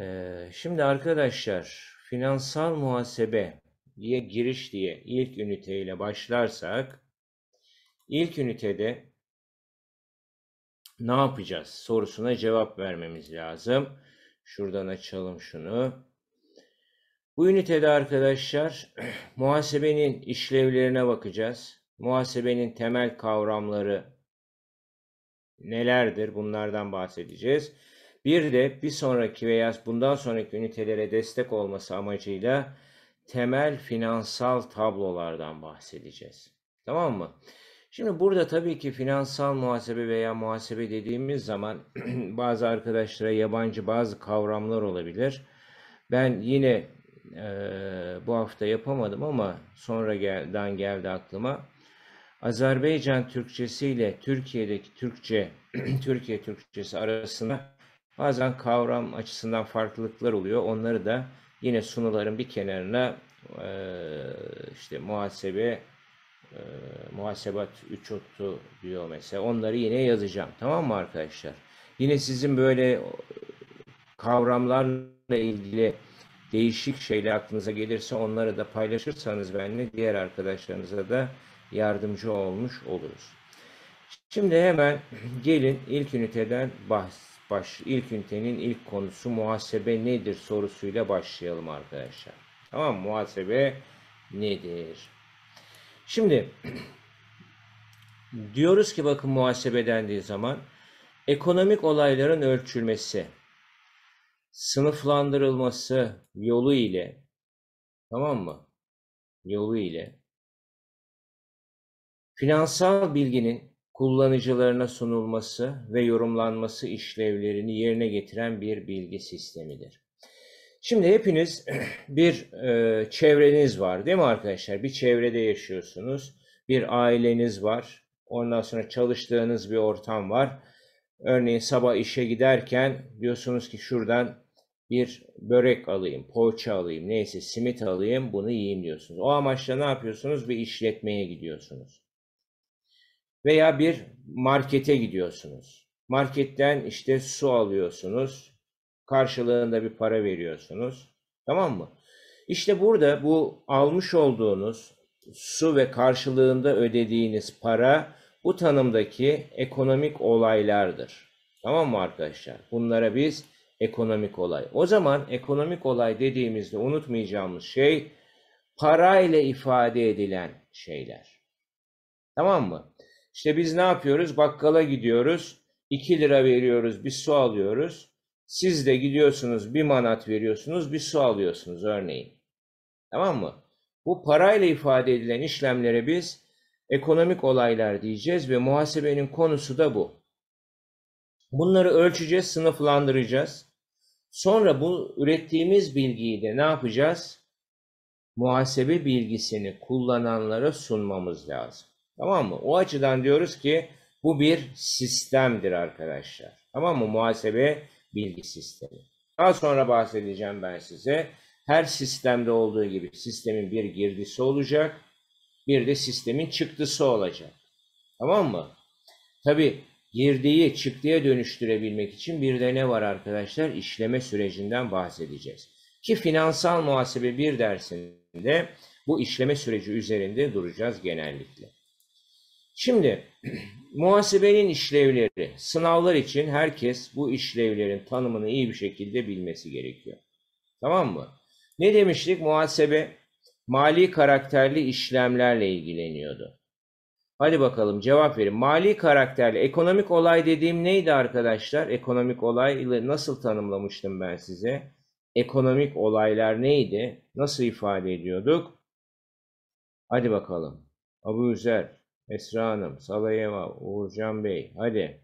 Ee, şimdi arkadaşlar finansal muhasebe diye giriş diye ilk üniteyle başlarsak ilk ünitede ne yapacağız sorusuna cevap vermemiz lazım. Şuradan açalım şunu. Bu ünitede arkadaşlar muhasebenin işlevlerine bakacağız. Muhasebenin temel kavramları nelerdir? Bunlardan bahsedeceğiz. Bir de bir sonraki veya bundan sonraki ünitelere destek olması amacıyla temel finansal tablolardan bahsedeceğiz. Tamam mı? Şimdi burada tabii ki finansal muhasebe veya muhasebe dediğimiz zaman bazı arkadaşlara yabancı bazı kavramlar olabilir. Ben yine e, bu hafta yapamadım ama sonradan geldi aklıma. Azerbaycan Türkçesi ile Türkiye'deki Türkçe, Türkiye Türkçesi arasında bazen kavram açısından farklılıklar oluyor. Onları da yine sunuların bir kenarına e, işte muhasebe e, muhasebat 3 otu diyor mesela. Onları yine yazacağım. Tamam mı arkadaşlar? Yine sizin böyle kavramlarla ilgili değişik şeyler aklınıza gelirse onları da paylaşırsanız benimle diğer arkadaşlarınıza da yardımcı olmuş oluruz. Şimdi hemen gelin ilk üniteden bahs baş ilk ünitenin ilk konusu muhasebe nedir sorusuyla başlayalım arkadaşlar. Tamam muhasebe nedir? Şimdi diyoruz ki bakın muhasebe dendiği zaman ekonomik olayların ölçülmesi, sınıflandırılması yolu ile tamam mı? Yolu ile finansal bilginin kullanıcılarına sunulması ve yorumlanması işlevlerini yerine getiren bir bilgi sistemidir. Şimdi hepiniz bir e, çevreniz var değil mi arkadaşlar? Bir çevrede yaşıyorsunuz. Bir aileniz var. Ondan sonra çalıştığınız bir ortam var. Örneğin sabah işe giderken diyorsunuz ki şuradan bir börek alayım, poğaça alayım, neyse simit alayım, bunu yiyeyim diyorsunuz. O amaçla ne yapıyorsunuz? Bir işletmeye gidiyorsunuz. Veya bir markete gidiyorsunuz. Marketten işte su alıyorsunuz. Karşılığında bir para veriyorsunuz. Tamam mı? İşte burada bu almış olduğunuz su ve karşılığında ödediğiniz para bu tanımdaki ekonomik olaylardır. Tamam mı arkadaşlar? Bunlara biz ekonomik olay. O zaman ekonomik olay dediğimizde unutmayacağımız şey parayla ifade edilen şeyler. Tamam mı? İşte biz ne yapıyoruz? Bakkala gidiyoruz. 2 lira veriyoruz, bir su alıyoruz. Siz de gidiyorsunuz, bir manat veriyorsunuz, bir su alıyorsunuz örneğin. Tamam mı? Bu parayla ifade edilen işlemlere biz ekonomik olaylar diyeceğiz ve muhasebenin konusu da bu. Bunları ölçeceğiz, sınıflandıracağız. Sonra bu ürettiğimiz bilgiyi de ne yapacağız? Muhasebe bilgisini kullananlara sunmamız lazım. Tamam mı? O açıdan diyoruz ki bu bir sistemdir arkadaşlar. Tamam mı? Muhasebe bilgi sistemi. Daha sonra bahsedeceğim ben size. Her sistemde olduğu gibi sistemin bir girdisi olacak. Bir de sistemin çıktısı olacak. Tamam mı? Tabi girdiği çıktıya dönüştürebilmek için bir de ne var arkadaşlar? İşleme sürecinden bahsedeceğiz. Ki finansal muhasebe bir dersinde bu işleme süreci üzerinde duracağız genellikle. Şimdi muhasebenin işlevleri, sınavlar için herkes bu işlevlerin tanımını iyi bir şekilde bilmesi gerekiyor. Tamam mı? Ne demiştik? Muhasebe mali karakterli işlemlerle ilgileniyordu. Hadi bakalım cevap verin. Mali karakterli ekonomik olay dediğim neydi arkadaşlar? Ekonomik olay nasıl tanımlamıştım ben size? Ekonomik olaylar neydi? Nasıl ifade ediyorduk? Hadi bakalım. Abu Üzer, Esra Hanım, Salayeva, Uğurcan Bey, hadi.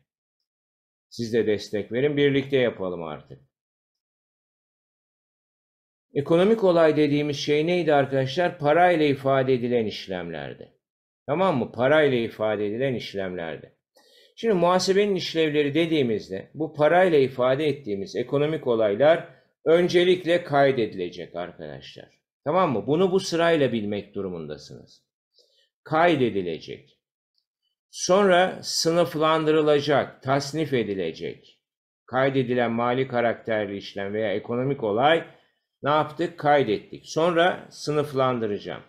Siz de destek verin, birlikte yapalım artık. Ekonomik olay dediğimiz şey neydi arkadaşlar? Parayla ifade edilen işlemlerdi. Tamam mı? Parayla ifade edilen işlemlerdi. Şimdi muhasebenin işlevleri dediğimizde bu parayla ifade ettiğimiz ekonomik olaylar öncelikle kaydedilecek arkadaşlar. Tamam mı? Bunu bu sırayla bilmek durumundasınız. Kaydedilecek. Sonra sınıflandırılacak, tasnif edilecek. kaydedilen mali karakterli işlem veya ekonomik olay ne yaptık? Kaydettik. Sonra sınıflandıracağım.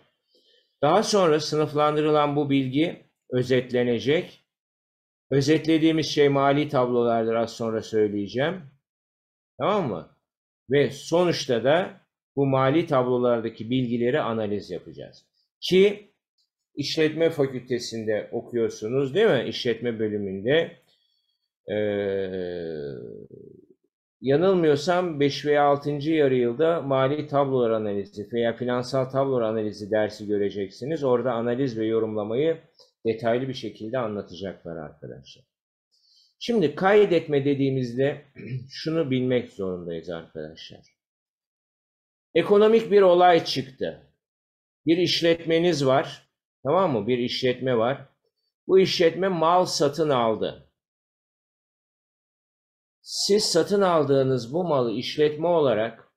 Daha sonra sınıflandırılan bu bilgi özetlenecek. Özetlediğimiz şey mali tablolardır az sonra söyleyeceğim. Tamam mı? Ve sonuçta da bu mali tablolardaki bilgileri analiz yapacağız. Ki işletme fakültesinde okuyorsunuz değil mi? İşletme bölümünde. Ee, yanılmıyorsam 5 veya 6. yarı yılda mali tablolar analizi veya finansal tablolar analizi dersi göreceksiniz. Orada analiz ve yorumlamayı detaylı bir şekilde anlatacaklar arkadaşlar. Şimdi kaydetme dediğimizde şunu bilmek zorundayız arkadaşlar. Ekonomik bir olay çıktı. Bir işletmeniz var. Tamam mı? Bir işletme var. Bu işletme mal satın aldı. Siz satın aldığınız bu malı işletme olarak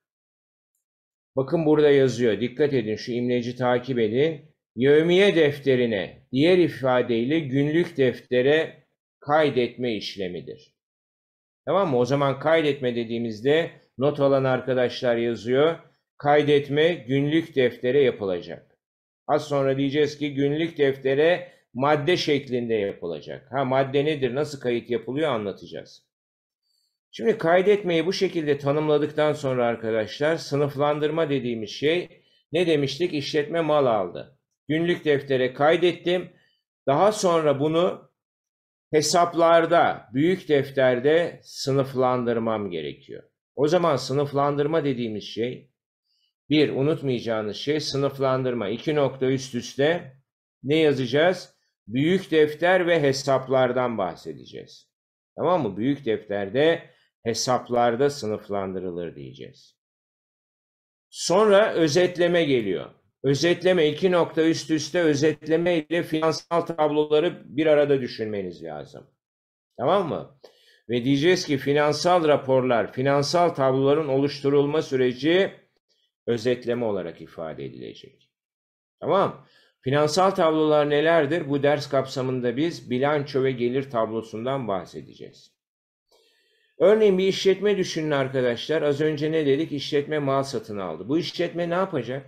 bakın burada yazıyor. Dikkat edin şu imleci takip edin. Yevmiye defterine, diğer ifadeyle günlük deftere kaydetme işlemidir. Tamam mı? O zaman kaydetme dediğimizde not alan arkadaşlar yazıyor. Kaydetme günlük deftere yapılacak. Az sonra diyeceğiz ki günlük deftere madde şeklinde yapılacak. Ha madde nedir? Nasıl kayıt yapılıyor anlatacağız. Şimdi kaydetmeyi bu şekilde tanımladıktan sonra arkadaşlar sınıflandırma dediğimiz şey ne demiştik? İşletme mal aldı. Günlük deftere kaydettim. Daha sonra bunu hesaplarda, büyük defterde sınıflandırmam gerekiyor. O zaman sınıflandırma dediğimiz şey, bir unutmayacağınız şey sınıflandırma. İki nokta üst üste ne yazacağız? Büyük defter ve hesaplardan bahsedeceğiz. Tamam mı? Büyük defterde hesaplarda sınıflandırılır diyeceğiz. Sonra özetleme geliyor. Özetleme iki nokta üst üste özetleme ile finansal tabloları bir arada düşünmeniz lazım. Tamam mı? Ve diyeceğiz ki finansal raporlar, finansal tabloların oluşturulma süreci özetleme olarak ifade edilecek. Tamam. Finansal tablolar nelerdir? Bu ders kapsamında biz bilanço ve gelir tablosundan bahsedeceğiz. Örneğin bir işletme düşünün arkadaşlar. Az önce ne dedik? İşletme mal satın aldı. Bu işletme ne yapacak?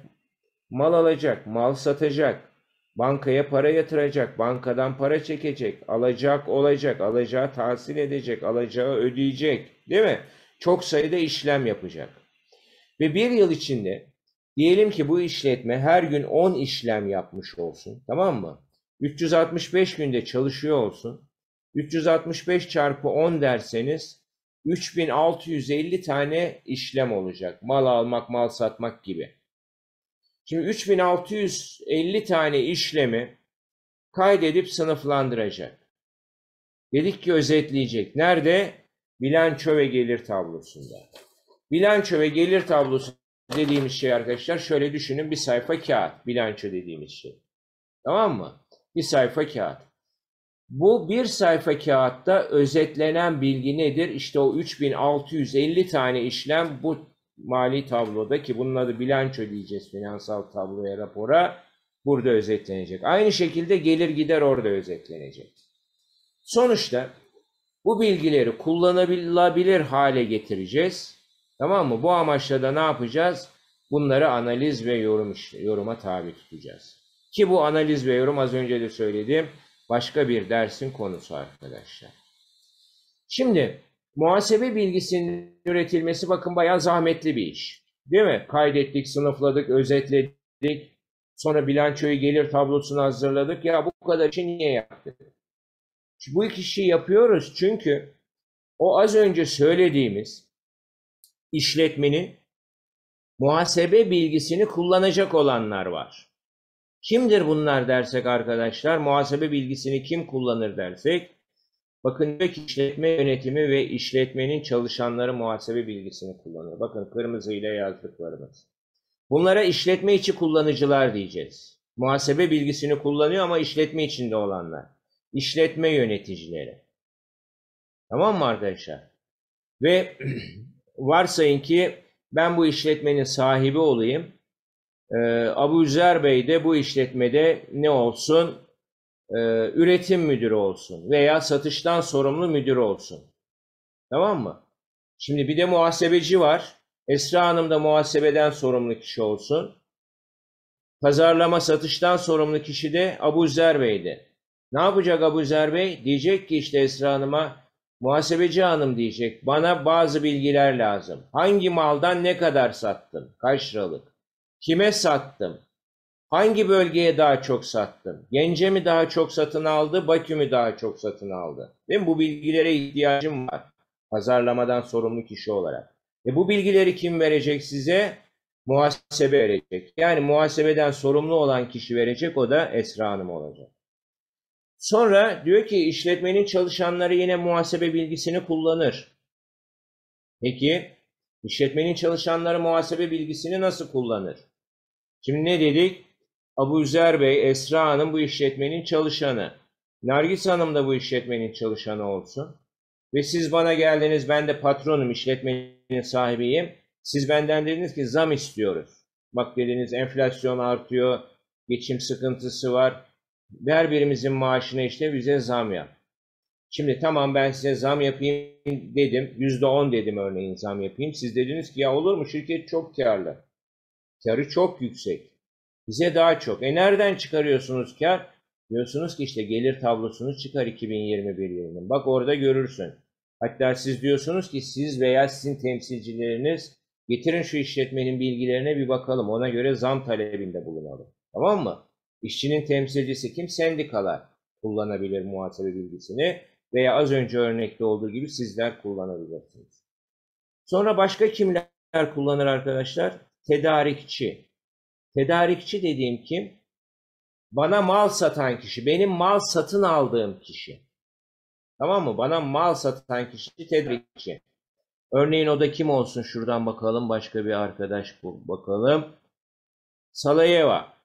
Mal alacak, mal satacak, bankaya para yatıracak, bankadan para çekecek, alacak olacak, alacağı tahsil edecek, alacağı ödeyecek, değil mi? Çok sayıda işlem yapacak. Ve bir yıl içinde diyelim ki bu işletme her gün 10 işlem yapmış olsun, tamam mı? 365 günde çalışıyor olsun. 365 çarpı 10 derseniz 3650 tane işlem olacak. Mal almak, mal satmak gibi. Şimdi 3650 tane işlemi kaydedip sınıflandıracak. Dedik ki özetleyecek. Nerede? Bilanço ve gelir tablosunda. Bilanço ve gelir tablosu dediğimiz şey arkadaşlar şöyle düşünün bir sayfa kağıt. Bilanço dediğimiz şey. Tamam mı? Bir sayfa kağıt. Bu bir sayfa kağıtta özetlenen bilgi nedir? İşte o 3650 tane işlem bu mali tabloda ki bunun adı bilanço diyeceğiz finansal tabloya rapora burada özetlenecek. Aynı şekilde gelir gider orada özetlenecek. Sonuçta bu bilgileri kullanılabilir hale getireceğiz. Tamam mı? Bu amaçla da ne yapacağız? Bunları analiz ve yorum işte, yoruma tabi tutacağız. Ki bu analiz ve yorum az önce de söylediğim başka bir dersin konusu arkadaşlar. Şimdi Muhasebe bilgisinin üretilmesi bakın bayağı zahmetli bir iş. Değil mi? Kaydettik, sınıfladık, özetledik. Sonra bilançoyu gelir tablosunu hazırladık. Ya bu kadar işi niye yaptık? Bu iki işi yapıyoruz çünkü o az önce söylediğimiz işletmenin muhasebe bilgisini kullanacak olanlar var. Kimdir bunlar dersek arkadaşlar? Muhasebe bilgisini kim kullanır dersek? Bakın diyor ki işletme yönetimi ve işletmenin çalışanları muhasebe bilgisini kullanır. Bakın kırmızı ile yazdıklarımız. Bunlara işletme içi kullanıcılar diyeceğiz. Muhasebe bilgisini kullanıyor ama işletme içinde olanlar. İşletme yöneticileri. Tamam mı arkadaşlar? Ve varsayın ki ben bu işletmenin sahibi olayım. Ee, Abu Üzer Bey de bu işletmede ne olsun? e, üretim müdürü olsun veya satıştan sorumlu müdür olsun. Tamam mı? Şimdi bir de muhasebeci var. Esra Hanım da muhasebeden sorumlu kişi olsun. Pazarlama satıştan sorumlu kişi de Abu Zer Bey'di. Ne yapacak Abu Zer Bey? Diyecek ki işte Esra Hanım'a muhasebeci hanım diyecek. Bana bazı bilgiler lazım. Hangi maldan ne kadar sattım? Kaç liralık? Kime sattım? Hangi bölgeye daha çok sattım? Gence mi daha çok satın aldı? Bakü mü daha çok satın aldı? Değil mi? Bu bilgilere ihtiyacım var. Pazarlamadan sorumlu kişi olarak. E bu bilgileri kim verecek size? Muhasebe verecek. Yani muhasebeden sorumlu olan kişi verecek. O da Esra Hanım olacak. Sonra diyor ki işletmenin çalışanları yine muhasebe bilgisini kullanır. Peki işletmenin çalışanları muhasebe bilgisini nasıl kullanır? Şimdi ne dedik? Abu Zer Bey, Esra Hanım bu işletmenin çalışanı. Nargis Hanım da bu işletmenin çalışanı olsun. Ve siz bana geldiniz, ben de patronum, işletmenin sahibiyim. Siz benden dediniz ki zam istiyoruz. Bak dediniz enflasyon artıyor, geçim sıkıntısı var. Her birimizin maaşına işte bize zam yap. Şimdi tamam ben size zam yapayım dedim. Yüzde on dedim örneğin zam yapayım. Siz dediniz ki ya olur mu şirket çok karlı. Karı çok yüksek. Bize daha çok. E nereden çıkarıyorsunuz kar? Diyorsunuz ki işte gelir tablosunu çıkar 2021 yılının. Bak orada görürsün. Hatta siz diyorsunuz ki siz veya sizin temsilcileriniz getirin şu işletmenin bilgilerine bir bakalım. Ona göre zam talebinde bulunalım. Tamam mı? İşçinin temsilcisi kim? Sendikalar kullanabilir muhasebe bilgisini veya az önce örnekte olduğu gibi sizler kullanabilirsiniz. Sonra başka kimler kullanır arkadaşlar? Tedarikçi. Tedarikçi dediğim kim? Bana mal satan kişi, benim mal satın aldığım kişi. Tamam mı? Bana mal satan kişi tedarikçi. Örneğin o da kim olsun? Şuradan bakalım. Başka bir arkadaş bu. Bakalım. Salayeva.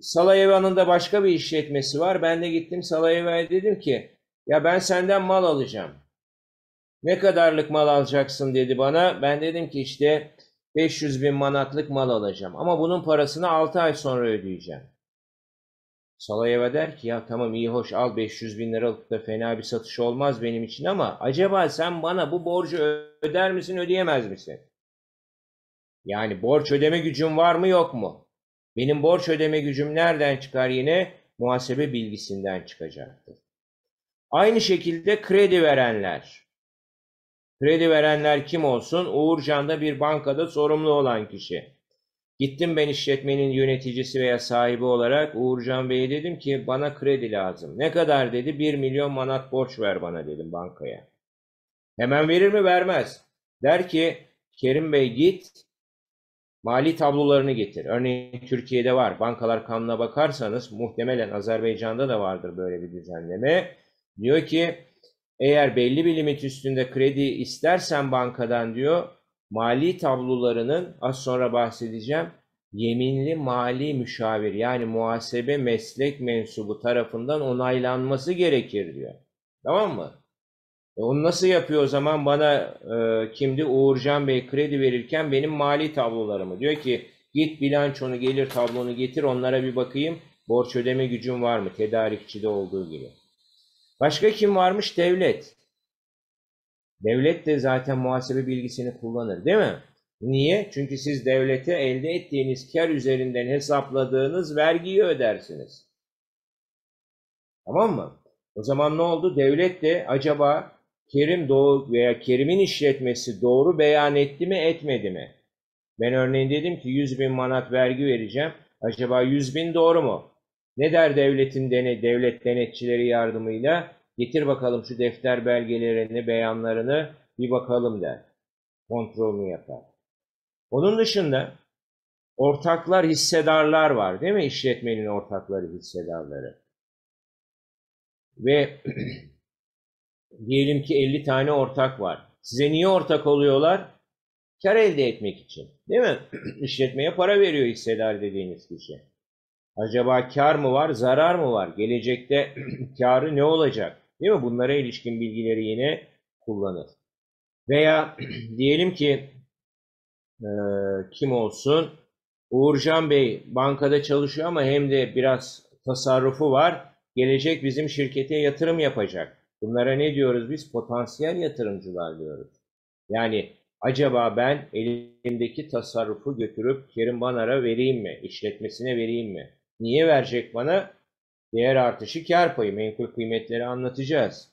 Salayeva'nın da başka bir işletmesi var. Ben de gittim Salayeva'ya dedim ki ya ben senden mal alacağım. Ne kadarlık mal alacaksın dedi bana. Ben dedim ki işte 500 bin manatlık mal alacağım. Ama bunun parasını 6 ay sonra ödeyeceğim. Salayeva der ki ya tamam iyi hoş al 500 bin liralık da fena bir satış olmaz benim için ama acaba sen bana bu borcu öder misin ödeyemez misin? Yani borç ödeme gücün var mı yok mu? Benim borç ödeme gücüm nereden çıkar yine? Muhasebe bilgisinden çıkacaktır. Aynı şekilde kredi verenler. Kredi verenler kim olsun? Uğurcan'da bir bankada sorumlu olan kişi. Gittim ben işletmenin yöneticisi veya sahibi olarak Uğurcan Bey'e dedim ki bana kredi lazım. Ne kadar dedi? 1 milyon manat borç ver bana dedim bankaya. Hemen verir mi? Vermez. Der ki Kerim Bey git mali tablolarını getir. Örneğin Türkiye'de var. Bankalar kanuna bakarsanız muhtemelen Azerbaycan'da da vardır böyle bir düzenleme. Diyor ki eğer belli bir limit üstünde kredi istersen bankadan diyor mali tablolarının az sonra bahsedeceğim yeminli mali müşavir yani muhasebe meslek mensubu tarafından onaylanması gerekir diyor. Tamam mı? E onu nasıl yapıyor o zaman bana e, kimdi Uğurcan Bey kredi verirken benim mali tablolarımı diyor ki git bilançonu gelir tablonu getir onlara bir bakayım borç ödeme gücün var mı tedarikçide olduğu gibi. Başka kim varmış? Devlet. Devlet de zaten muhasebe bilgisini kullanır değil mi? Niye? Çünkü siz devlete elde ettiğiniz kar üzerinden hesapladığınız vergiyi ödersiniz. Tamam mı? O zaman ne oldu? Devlet de acaba Kerim doğru veya Kerim'in işletmesi doğru beyan etti mi etmedi mi? Ben örneğin dedim ki 100 bin manat vergi vereceğim. Acaba 100 bin doğru mu? Ne der devletin dene, devlet denetçileri yardımıyla? Getir bakalım şu defter belgelerini, beyanlarını bir bakalım der. Kontrolünü yapar. Onun dışında ortaklar, hissedarlar var değil mi? İşletmenin ortakları, hissedarları. Ve diyelim ki 50 tane ortak var. Size niye ortak oluyorlar? Kar elde etmek için. Değil mi? İşletmeye para veriyor hissedar dediğiniz kişi. Acaba kar mı var, zarar mı var? Gelecekte karı ne olacak? Değil mi? Bunlara ilişkin bilgileri yine kullanır. Veya diyelim ki e, kim olsun? Uğurcan Bey bankada çalışıyor ama hem de biraz tasarrufu var. Gelecek bizim şirkete yatırım yapacak. Bunlara ne diyoruz biz? Potansiyel yatırımcılar diyoruz. Yani acaba ben elimdeki tasarrufu götürüp Kerim Banar'a vereyim mi? İşletmesine vereyim mi? Niye verecek bana? Değer artışı kar payı, menkul kıymetleri anlatacağız.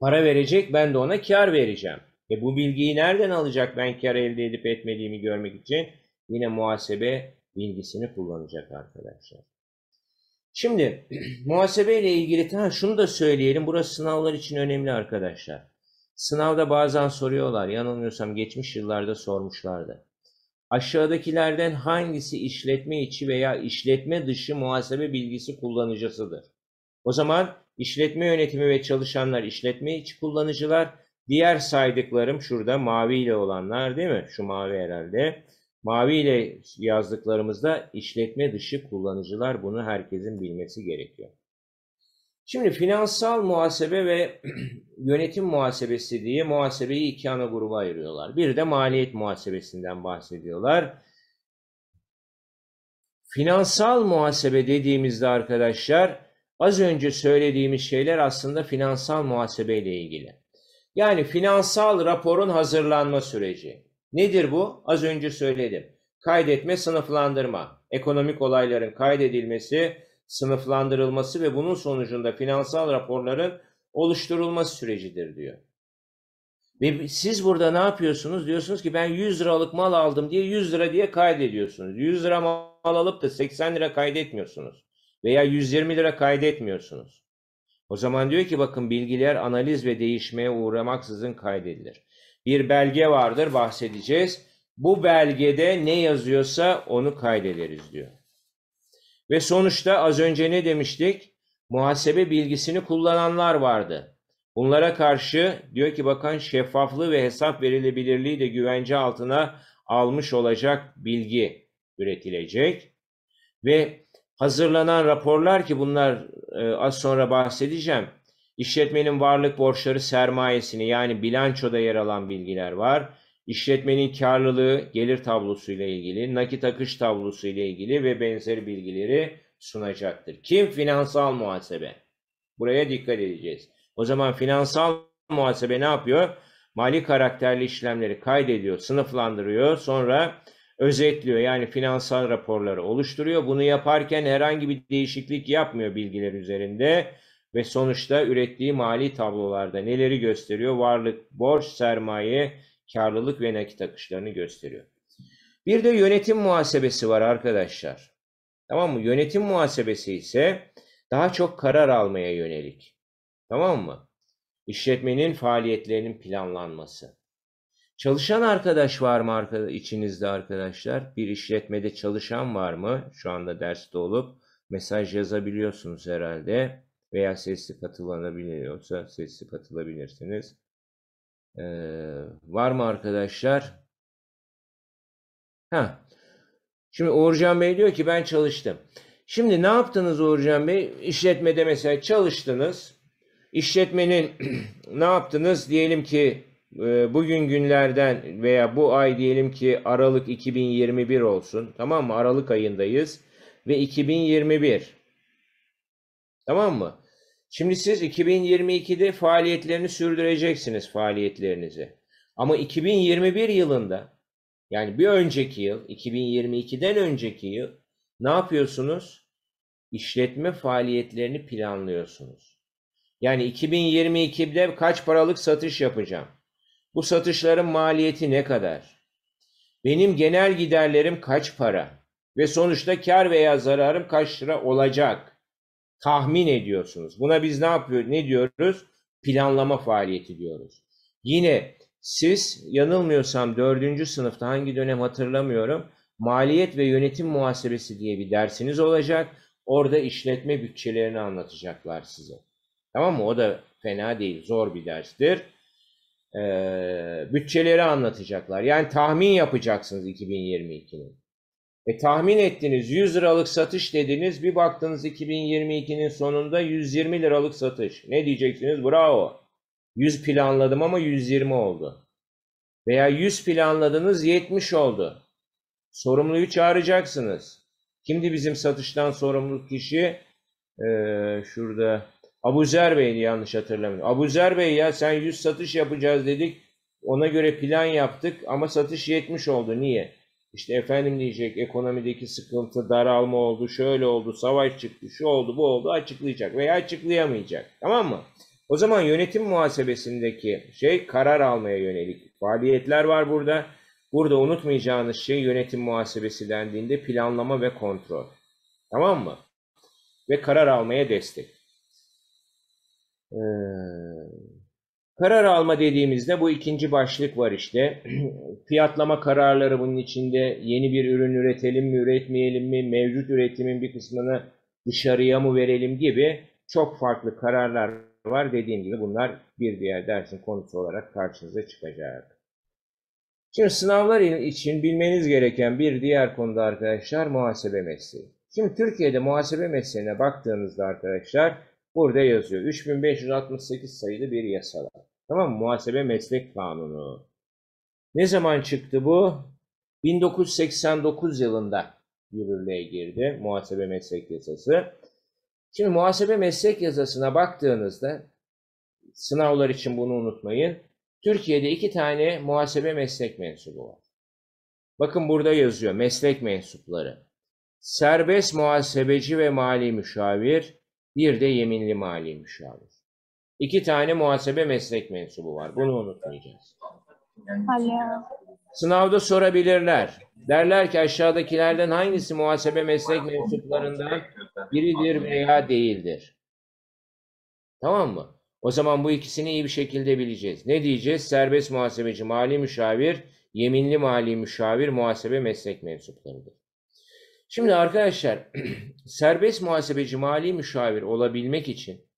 Para verecek, ben de ona kar vereceğim. E bu bilgiyi nereden alacak ben kar elde edip etmediğimi görmek için? Yine muhasebe bilgisini kullanacak arkadaşlar. Şimdi muhasebe ile ilgili ha, şunu da söyleyelim. Burası sınavlar için önemli arkadaşlar. Sınavda bazen soruyorlar. Yanılmıyorsam geçmiş yıllarda sormuşlardı. Aşağıdakilerden hangisi işletme içi veya işletme dışı muhasebe bilgisi kullanıcısıdır? O zaman işletme yönetimi ve çalışanlar işletme içi kullanıcılar, diğer saydıklarım şurada mavi ile olanlar değil mi? Şu mavi herhalde. Mavi ile yazdıklarımızda işletme dışı kullanıcılar bunu herkesin bilmesi gerekiyor. Şimdi finansal muhasebe ve yönetim muhasebesi diye muhasebeyi iki ana gruba ayırıyorlar. Bir de maliyet muhasebesinden bahsediyorlar. Finansal muhasebe dediğimizde arkadaşlar az önce söylediğimiz şeyler aslında finansal muhasebe ile ilgili. Yani finansal raporun hazırlanma süreci. Nedir bu? Az önce söyledim. Kaydetme, sınıflandırma, ekonomik olayların kaydedilmesi, sınıflandırılması ve bunun sonucunda finansal raporların oluşturulması sürecidir diyor. Ve siz burada ne yapıyorsunuz? Diyorsunuz ki ben 100 liralık mal aldım diye 100 lira diye kaydediyorsunuz. 100 lira mal alıp da 80 lira kaydetmiyorsunuz. Veya 120 lira kaydetmiyorsunuz. O zaman diyor ki bakın bilgiler analiz ve değişmeye uğramaksızın kaydedilir. Bir belge vardır bahsedeceğiz. Bu belgede ne yazıyorsa onu kaydederiz diyor. Ve sonuçta az önce ne demiştik? Muhasebe bilgisini kullananlar vardı. Bunlara karşı diyor ki bakan şeffaflığı ve hesap verilebilirliği de güvence altına almış olacak bilgi üretilecek. Ve hazırlanan raporlar ki bunlar e, az sonra bahsedeceğim. İşletmenin varlık borçları sermayesini yani bilançoda yer alan bilgiler var. İşletmenin karlılığı, gelir tablosu ile ilgili, nakit akış tablosu ile ilgili ve benzeri bilgileri sunacaktır. Kim? Finansal muhasebe. Buraya dikkat edeceğiz. O zaman finansal muhasebe ne yapıyor? Mali karakterli işlemleri kaydediyor, sınıflandırıyor, sonra özetliyor. Yani finansal raporları oluşturuyor. Bunu yaparken herhangi bir değişiklik yapmıyor bilgiler üzerinde ve sonuçta ürettiği mali tablolarda neleri gösteriyor? Varlık, borç, sermaye, karlılık ve nakit akışlarını gösteriyor. Bir de yönetim muhasebesi var arkadaşlar. Tamam mı? Yönetim muhasebesi ise daha çok karar almaya yönelik. Tamam mı? İşletmenin faaliyetlerinin planlanması. Çalışan arkadaş var mı içinizde arkadaşlar? Bir işletmede çalışan var mı? Şu anda derste olup mesaj yazabiliyorsunuz herhalde. Veya sesli katılabiliyorsa sesli katılabilirsiniz. Ee, var mı arkadaşlar? Ha. Şimdi Uğurcan Bey diyor ki ben çalıştım. Şimdi ne yaptınız Uğurcan Bey? İşletmede mesela çalıştınız. İşletmenin ne yaptınız? Diyelim ki bugün günlerden veya bu ay diyelim ki Aralık 2021 olsun. Tamam mı? Aralık ayındayız. Ve 2021. Tamam mı? Şimdi siz 2022'de faaliyetlerini sürdüreceksiniz faaliyetlerinizi. Ama 2021 yılında yani bir önceki yıl 2022'den önceki yıl ne yapıyorsunuz? İşletme faaliyetlerini planlıyorsunuz. Yani 2022'de kaç paralık satış yapacağım? Bu satışların maliyeti ne kadar? Benim genel giderlerim kaç para? Ve sonuçta kar veya zararım kaç lira olacak? Tahmin ediyorsunuz. Buna biz ne yapıyoruz? Ne diyoruz? Planlama faaliyeti diyoruz. Yine siz yanılmıyorsam dördüncü sınıfta hangi dönem hatırlamıyorum. Maliyet ve yönetim muhasebesi diye bir dersiniz olacak. Orada işletme bütçelerini anlatacaklar size. Tamam mı? O da fena değil. Zor bir derstir. Ee, bütçeleri anlatacaklar. Yani tahmin yapacaksınız 2022'nin. E tahmin ettiniz 100 liralık satış dediniz bir baktınız 2022'nin sonunda 120 liralık satış. Ne diyeceksiniz? Bravo. 100 planladım ama 120 oldu. Veya 100 planladınız 70 oldu. Sorumluyu çağıracaksınız. Kimdi bizim satıştan sorumlu kişi? Ee, şurada Abuzer Bey'di yanlış hatırlamıyorum. Abuzer Bey ya sen 100 satış yapacağız dedik. Ona göre plan yaptık ama satış 70 oldu. Niye? İşte efendim diyecek ekonomideki sıkıntı, daralma oldu, şöyle oldu, savaş çıktı, şu oldu, bu oldu açıklayacak veya açıklayamayacak. Tamam mı? O zaman yönetim muhasebesindeki şey karar almaya yönelik faaliyetler var burada. Burada unutmayacağınız şey yönetim muhasebesi dendiğinde planlama ve kontrol. Tamam mı? Ve karar almaya destek. Ee, karar alma dediğimizde bu ikinci başlık var işte. Fiyatlama kararları bunun içinde yeni bir ürün üretelim mi, üretmeyelim mi, mevcut üretimin bir kısmını dışarıya mı verelim gibi çok farklı kararlar var. Dediğim gibi bunlar bir diğer dersin konusu olarak karşınıza çıkacak. Şimdi sınavlar için bilmeniz gereken bir diğer konuda arkadaşlar muhasebe mesleği. Şimdi Türkiye'de muhasebe mesleğine baktığınızda arkadaşlar burada yazıyor. 3568 sayılı bir yasa var. Tamam mı? Muhasebe meslek kanunu. Ne zaman çıktı bu? 1989 yılında yürürlüğe girdi muhasebe meslek yasası. Şimdi muhasebe meslek yasasına baktığınızda sınavlar için bunu unutmayın. Türkiye'de iki tane muhasebe meslek mensubu var. Bakın burada yazıyor meslek mensupları. Serbest muhasebeci ve mali müşavir, bir de yeminli mali müşavir. İki tane muhasebe meslek mensubu var. Bunu unutmayacağız. Alo. Sınavda sorabilirler. Derler ki aşağıdakilerden hangisi muhasebe meslek mensuplarından biridir veya değildir. Tamam mı? O zaman bu ikisini iyi bir şekilde bileceğiz. Ne diyeceğiz? Serbest muhasebeci, mali müşavir, yeminli mali müşavir, muhasebe meslek mensuplarıdır. Şimdi arkadaşlar, serbest muhasebeci, mali müşavir olabilmek için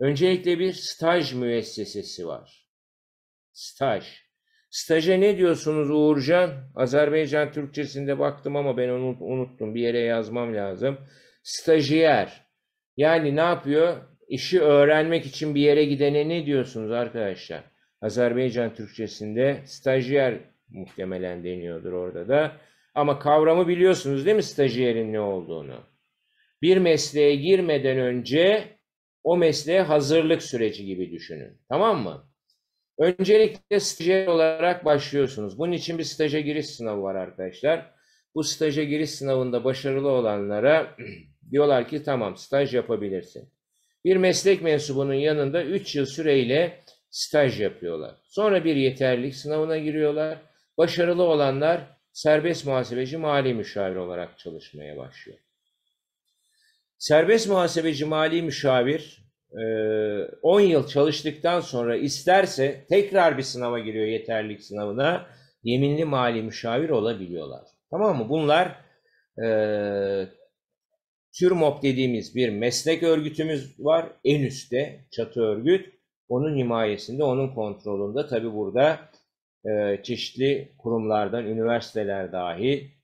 öncelikle bir staj müessesesi var. Staj. Staja ne diyorsunuz Uğurcan? Azerbaycan Türkçesinde baktım ama ben onu unuttum. Bir yere yazmam lazım. Stajyer. Yani ne yapıyor? İşi öğrenmek için bir yere gidene ne diyorsunuz arkadaşlar? Azerbaycan Türkçesinde stajyer muhtemelen deniyordur orada da. Ama kavramı biliyorsunuz değil mi stajyerin ne olduğunu? Bir mesleğe girmeden önce o mesleğe hazırlık süreci gibi düşünün. Tamam mı? Öncelikle stajyer olarak başlıyorsunuz. Bunun için bir staja giriş sınavı var arkadaşlar. Bu staja giriş sınavında başarılı olanlara diyorlar ki tamam staj yapabilirsin. Bir meslek mensubunun yanında 3 yıl süreyle staj yapıyorlar. Sonra bir yeterlilik sınavına giriyorlar. Başarılı olanlar serbest muhasebeci mali müşavir olarak çalışmaya başlıyor. Serbest muhasebeci mali müşavir 10 yıl çalıştıktan sonra isterse tekrar bir sınava giriyor yeterlilik sınavına yeminli mali müşavir olabiliyorlar. Tamam mı? Bunlar e, TÜRMOP dediğimiz bir meslek örgütümüz var. En üstte çatı örgüt. Onun himayesinde, onun kontrolünde tabi burada e, çeşitli kurumlardan, üniversiteler dahil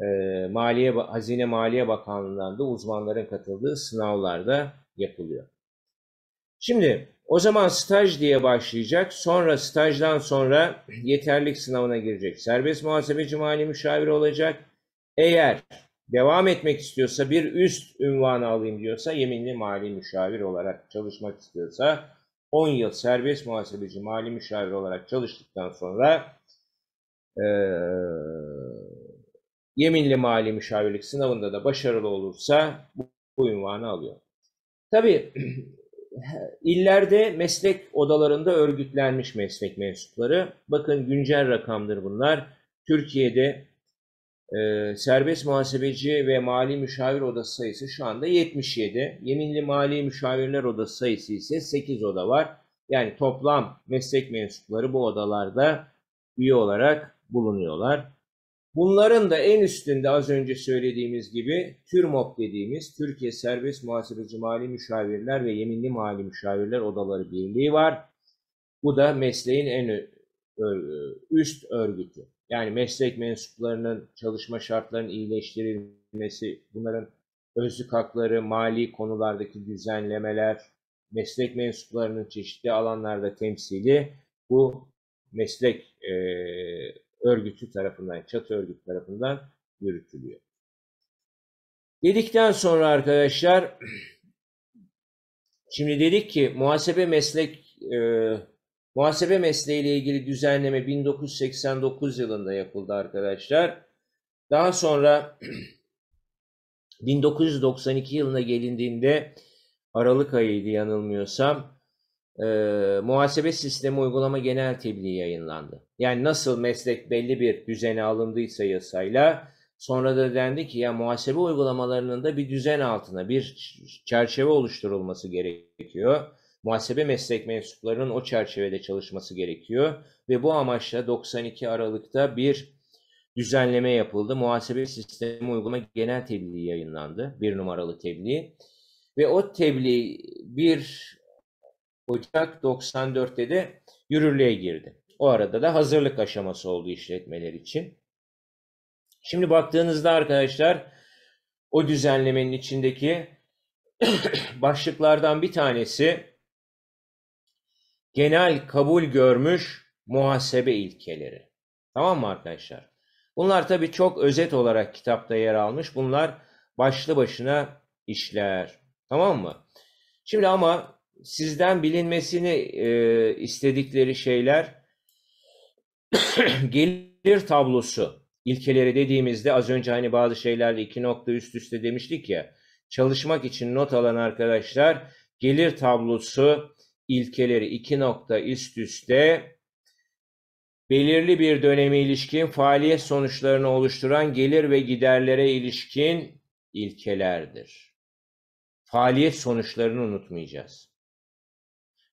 e, Maliye, Hazine Maliye Bakanlığı'ndan da uzmanların katıldığı sınavlarda yapılıyor. Şimdi o zaman staj diye başlayacak. Sonra stajdan sonra yeterlik sınavına girecek. Serbest muhasebeci mali müşavir olacak. Eğer devam etmek istiyorsa bir üst ünvanı alayım diyorsa yeminli mali müşavir olarak çalışmak istiyorsa 10 yıl serbest muhasebeci mali müşavir olarak çalıştıktan sonra e, yeminli mali müşavirlik sınavında da başarılı olursa bu, bu ünvanı alıyor. Tabii illerde meslek odalarında örgütlenmiş meslek mensupları. Bakın güncel rakamdır bunlar. Türkiye'de e, serbest muhasebeci ve mali müşavir odası sayısı şu anda 77. Yeminli mali müşavirler odası sayısı ise 8 oda var. Yani toplam meslek mensupları bu odalarda üye olarak bulunuyorlar. Bunların da en üstünde az önce söylediğimiz gibi TÜRMOP dediğimiz Türkiye Serbest Muhasebeci Mali Müşavirler ve Yeminli Mali Müşavirler Odaları Birliği var. Bu da mesleğin en üst örgütü. Yani meslek mensuplarının çalışma şartlarının iyileştirilmesi, bunların özlük hakları, mali konulardaki düzenlemeler, meslek mensuplarının çeşitli alanlarda temsili bu meslek e, örgütü tarafından, çatı örgütü tarafından yürütülüyor. Dedikten sonra arkadaşlar Şimdi dedik ki muhasebe meslek e, muhasebe mesleğiyle ilgili düzenleme 1989 yılında yapıldı arkadaşlar. Daha sonra 1992 yılına gelindiğinde Aralık ayıydı yanılmıyorsam e, muhasebe sistemi uygulama genel tebliği yayınlandı. Yani nasıl meslek belli bir düzene alındıysa yasayla sonra da dendi ki ya muhasebe uygulamalarının da bir düzen altına bir çerçeve oluşturulması gerekiyor. Muhasebe meslek mensuplarının o çerçevede çalışması gerekiyor ve bu amaçla 92 Aralık'ta bir düzenleme yapıldı. Muhasebe sistemi uygulama genel tebliği yayınlandı. Bir numaralı tebliğ. Ve o tebliğ 1 Ocak 94'te de yürürlüğe girdi. O arada da hazırlık aşaması oldu işletmeler için. Şimdi baktığınızda arkadaşlar o düzenlemenin içindeki başlıklardan bir tanesi genel kabul görmüş muhasebe ilkeleri. Tamam mı arkadaşlar? Bunlar tabii çok özet olarak kitapta yer almış. Bunlar başlı başına işler. Tamam mı? Şimdi ama sizden bilinmesini e, istedikleri şeyler gelir tablosu ilkeleri dediğimizde az önce hani bazı şeylerle iki nokta üst üste demiştik ya çalışmak için not alan arkadaşlar gelir tablosu ilkeleri iki nokta üst üste belirli bir döneme ilişkin faaliyet sonuçlarını oluşturan gelir ve giderlere ilişkin ilkelerdir. Faaliyet sonuçlarını unutmayacağız.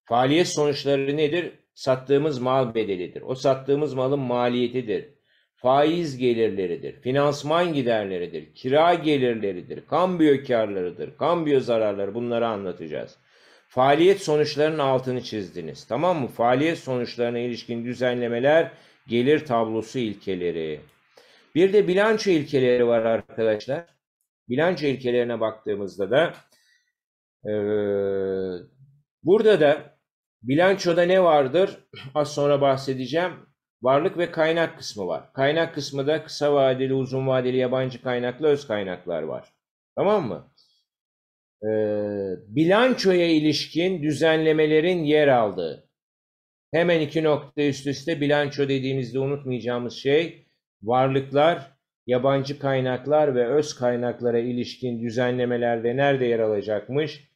Faaliyet sonuçları nedir? Sattığımız mal bedelidir. O sattığımız malın maliyetidir. Faiz gelirleridir. Finansman giderleridir. Kira gelirleridir. Kambiyo karlarıdır. Kambiyo zararları bunları anlatacağız. Faaliyet sonuçlarının altını çizdiniz. Tamam mı? Faaliyet sonuçlarına ilişkin düzenlemeler gelir tablosu ilkeleri. Bir de bilanço ilkeleri var arkadaşlar. Bilanço ilkelerine baktığımızda da eee, burada da bilançoda ne vardır? Az sonra bahsedeceğim. Varlık ve kaynak kısmı var. Kaynak kısmı da kısa vadeli, uzun vadeli, yabancı kaynaklı, öz kaynaklar var. Tamam mı? Ee, bilançoya ilişkin düzenlemelerin yer aldığı. Hemen iki nokta üst üste bilanço dediğimizde unutmayacağımız şey varlıklar, yabancı kaynaklar ve öz kaynaklara ilişkin düzenlemelerde nerede yer alacakmış?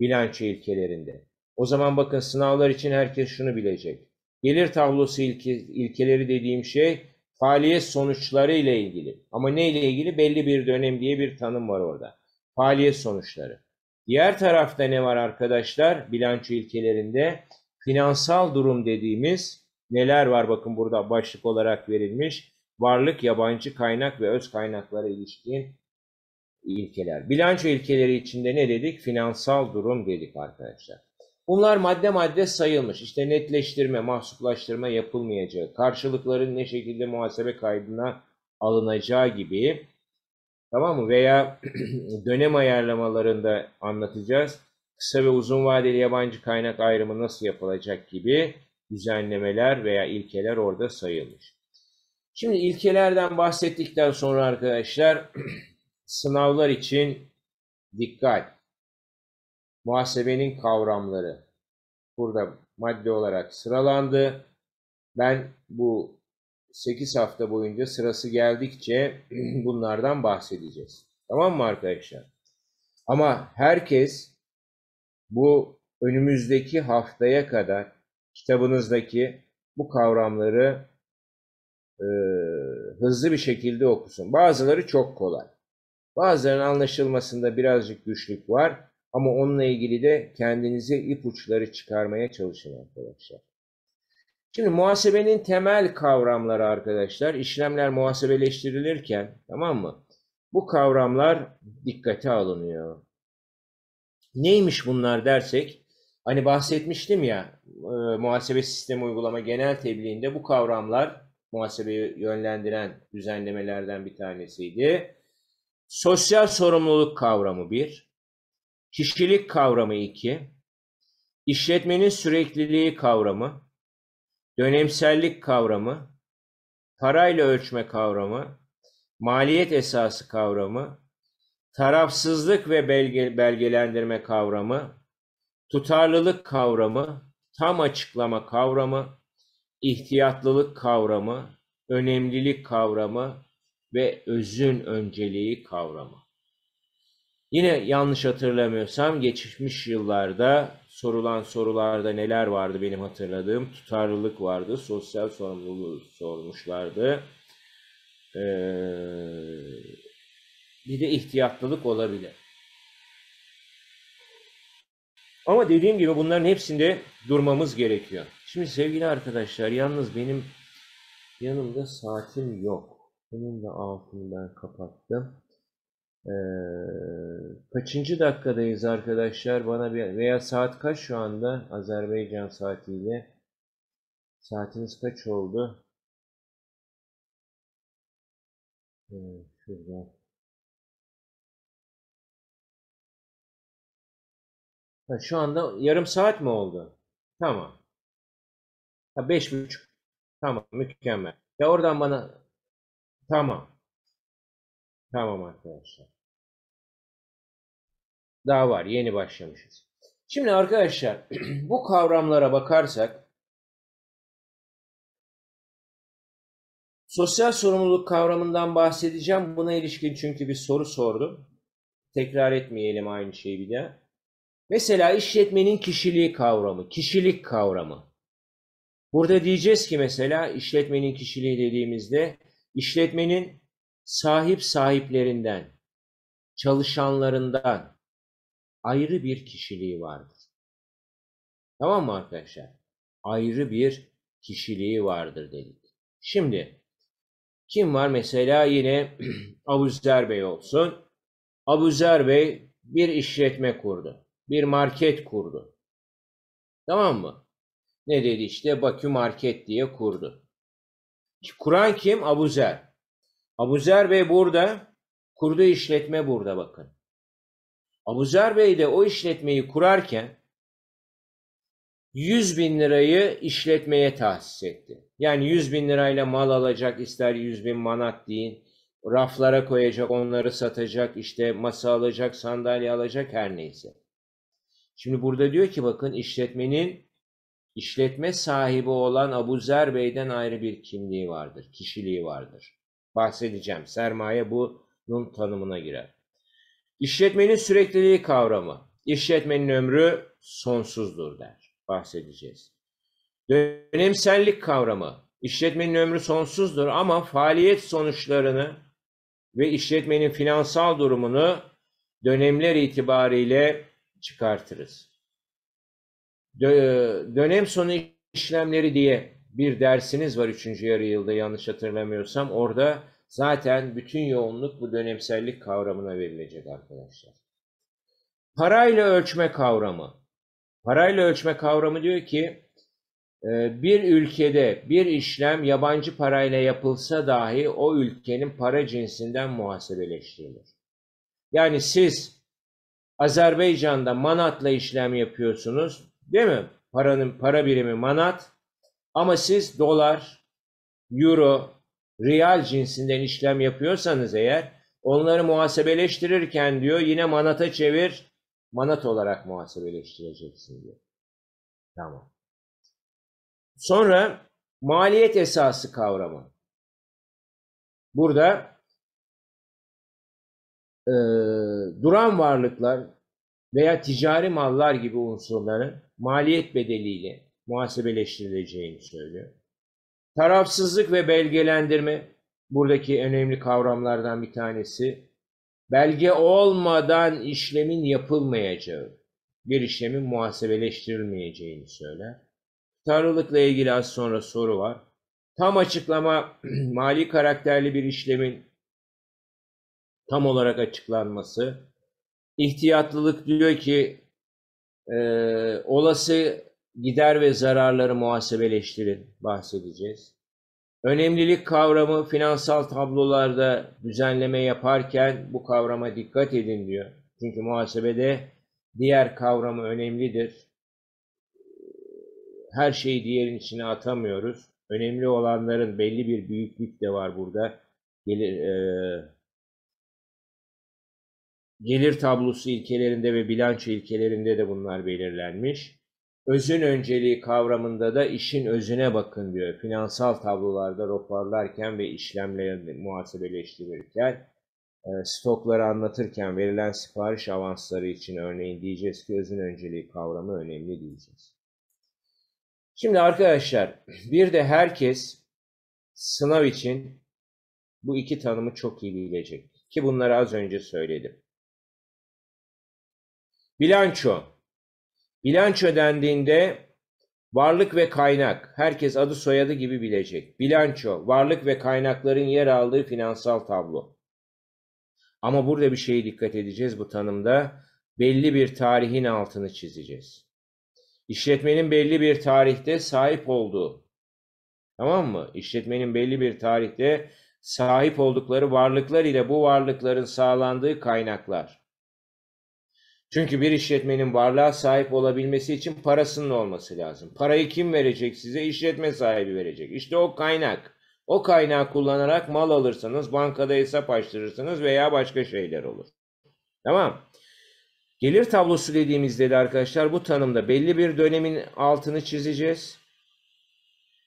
Bilanço ilkelerinde. O zaman bakın sınavlar için herkes şunu bilecek. Gelir tablosu ilke, ilkeleri dediğim şey faaliyet sonuçları ile ilgili. Ama ne ile ilgili? Belli bir dönem diye bir tanım var orada. Faaliyet sonuçları. Diğer tarafta ne var arkadaşlar? Bilanço ilkelerinde finansal durum dediğimiz neler var? Bakın burada başlık olarak verilmiş. Varlık, yabancı kaynak ve öz kaynaklara ilişkin ilkeler. Bilanço ilkeleri içinde ne dedik? Finansal durum dedik arkadaşlar. Bunlar madde madde sayılmış. İşte netleştirme, mahsuplaştırma yapılmayacağı, karşılıkların ne şekilde muhasebe kaydına alınacağı gibi tamam mı? Veya dönem ayarlamalarında anlatacağız. Kısa ve uzun vadeli yabancı kaynak ayrımı nasıl yapılacak gibi düzenlemeler veya ilkeler orada sayılmış. Şimdi ilkelerden bahsettikten sonra arkadaşlar sınavlar için dikkat. Muhasebenin kavramları burada madde olarak sıralandı. Ben bu 8 hafta boyunca sırası geldikçe bunlardan bahsedeceğiz. Tamam mı arkadaşlar? Ama herkes bu önümüzdeki haftaya kadar kitabınızdaki bu kavramları e, hızlı bir şekilde okusun. Bazıları çok kolay. Bazılarının anlaşılmasında birazcık güçlük var. Ama onunla ilgili de kendinize ipuçları çıkarmaya çalışın arkadaşlar. Şimdi muhasebenin temel kavramları arkadaşlar, işlemler muhasebeleştirilirken tamam mı? Bu kavramlar dikkate alınıyor. Neymiş bunlar dersek, hani bahsetmiştim ya, e, muhasebe sistemi uygulama genel tebliğinde bu kavramlar muhasebeyi yönlendiren düzenlemelerden bir tanesiydi. Sosyal sorumluluk kavramı bir, kişilik kavramı iki, işletmenin sürekliliği kavramı, dönemsellik kavramı, parayla ölçme kavramı, maliyet esası kavramı, tarafsızlık ve belge, belgelendirme kavramı, tutarlılık kavramı, tam açıklama kavramı, ihtiyatlılık kavramı, önemlilik kavramı ve özün önceliği kavramı. Yine yanlış hatırlamıyorsam geçmiş yıllarda sorulan sorularda neler vardı benim hatırladığım? Tutarlılık vardı, sosyal sorumluluğu sormuşlardı. Ee, bir de ihtiyatlılık olabilir. Ama dediğim gibi bunların hepsinde durmamız gerekiyor. Şimdi sevgili arkadaşlar yalnız benim yanımda saatim yok. Bunun da altını ben kapattım. Ee, kaçıncı dakikadayız arkadaşlar? Bana bir veya saat kaç şu anda Azerbaycan saatiyle? Saatiniz kaç oldu? Ee, şurada. Ha, şu anda yarım saat mi oldu? Tamam. Ha, beş buçuk. Tamam, mükemmel. Ya oradan bana tamam. Tamam arkadaşlar. Daha var, yeni başlamışız. Şimdi arkadaşlar, bu kavramlara bakarsak, sosyal sorumluluk kavramından bahsedeceğim. Buna ilişkin çünkü bir soru sordum. Tekrar etmeyelim aynı şeyi bir daha. Mesela işletmenin kişiliği kavramı, kişilik kavramı. Burada diyeceğiz ki mesela işletmenin kişiliği dediğimizde işletmenin sahip sahiplerinden, çalışanlarından ayrı bir kişiliği vardır. Tamam mı arkadaşlar? Ayrı bir kişiliği vardır dedik. Şimdi kim var mesela yine Abuzer Bey olsun. Abuzer Bey bir işletme kurdu. Bir market kurdu. Tamam mı? Ne dedi işte Bakü Market diye kurdu. Kuran kim? Abuzer. Abuzer Bey burada. Kurduğu işletme burada bakın. Abuzer Bey de o işletmeyi kurarken 100 bin lirayı işletmeye tahsis etti. Yani 100 bin lirayla mal alacak ister 100 bin manat deyin. Raflara koyacak onları satacak işte masa alacak sandalye alacak her neyse. Şimdi burada diyor ki bakın işletmenin işletme sahibi olan Abuzer Bey'den ayrı bir kimliği vardır, kişiliği vardır. Bahsedeceğim. Sermaye bunun tanımına girer. İşletmenin sürekliliği kavramı. İşletmenin ömrü sonsuzdur der. Bahsedeceğiz. Dönemsellik kavramı. İşletmenin ömrü sonsuzdur ama faaliyet sonuçlarını ve işletmenin finansal durumunu dönemler itibariyle çıkartırız. Dö- dönem sonu işlemleri diye bir dersiniz var 3. yarı yılda yanlış hatırlamıyorsam. Orada zaten bütün yoğunluk bu dönemsellik kavramına verilecek arkadaşlar. Parayla ölçme kavramı. Parayla ölçme kavramı diyor ki e, bir ülkede bir işlem yabancı parayla yapılsa dahi o ülkenin para cinsinden muhasebeleştirilir. Yani siz Azerbaycan'da manatla işlem yapıyorsunuz, değil mi? Paranın para birimi manat ama siz dolar, euro, riyal cinsinden işlem yapıyorsanız eğer onları muhasebeleştirirken diyor yine manata çevir, manat olarak muhasebeleştireceksin diyor. Tamam. Sonra maliyet esası kavramı. Burada e, duran varlıklar veya ticari mallar gibi unsurların maliyet bedeliyle muhasebeleştirileceğini söylüyor. Tarafsızlık ve belgelendirme buradaki önemli kavramlardan bir tanesi. Belge olmadan işlemin yapılmayacağı, bir işlemin muhasebeleştirilmeyeceğini söyler. Tutarlılıkla ilgili az sonra soru var. Tam açıklama mali karakterli bir işlemin tam olarak açıklanması. İhtiyatlılık diyor ki e, olası gider ve zararları muhasebeleştirin bahsedeceğiz. Önemlilik kavramı finansal tablolarda düzenleme yaparken bu kavrama dikkat edin diyor. Çünkü muhasebede diğer kavramı önemlidir. Her şeyi diğerin içine atamıyoruz. Önemli olanların belli bir büyüklük de var burada. Gelir, e, gelir tablosu ilkelerinde ve bilanço ilkelerinde de bunlar belirlenmiş. Özün önceliği kavramında da işin özüne bakın diyor. Finansal tablolarda raporlarken ve işlemleri muhasebeleştirirken, e, stokları anlatırken verilen sipariş avansları için örneğin diyeceğiz ki özün önceliği kavramı önemli diyeceğiz. Şimdi arkadaşlar bir de herkes sınav için bu iki tanımı çok iyi bilecek. Ki bunları az önce söyledim. Bilanço. Bilanço dendiğinde varlık ve kaynak. Herkes adı soyadı gibi bilecek. Bilanço, varlık ve kaynakların yer aldığı finansal tablo. Ama burada bir şeye dikkat edeceğiz bu tanımda. Belli bir tarihin altını çizeceğiz. İşletmenin belli bir tarihte sahip olduğu. Tamam mı? İşletmenin belli bir tarihte sahip oldukları varlıklar ile bu varlıkların sağlandığı kaynaklar. Çünkü bir işletmenin varlığa sahip olabilmesi için parasının olması lazım. Parayı kim verecek size? İşletme sahibi verecek. İşte o kaynak. O kaynağı kullanarak mal alırsanız, bankada hesap açtırırsınız veya başka şeyler olur. Tamam. Gelir tablosu dediğimizde de arkadaşlar bu tanımda belli bir dönemin altını çizeceğiz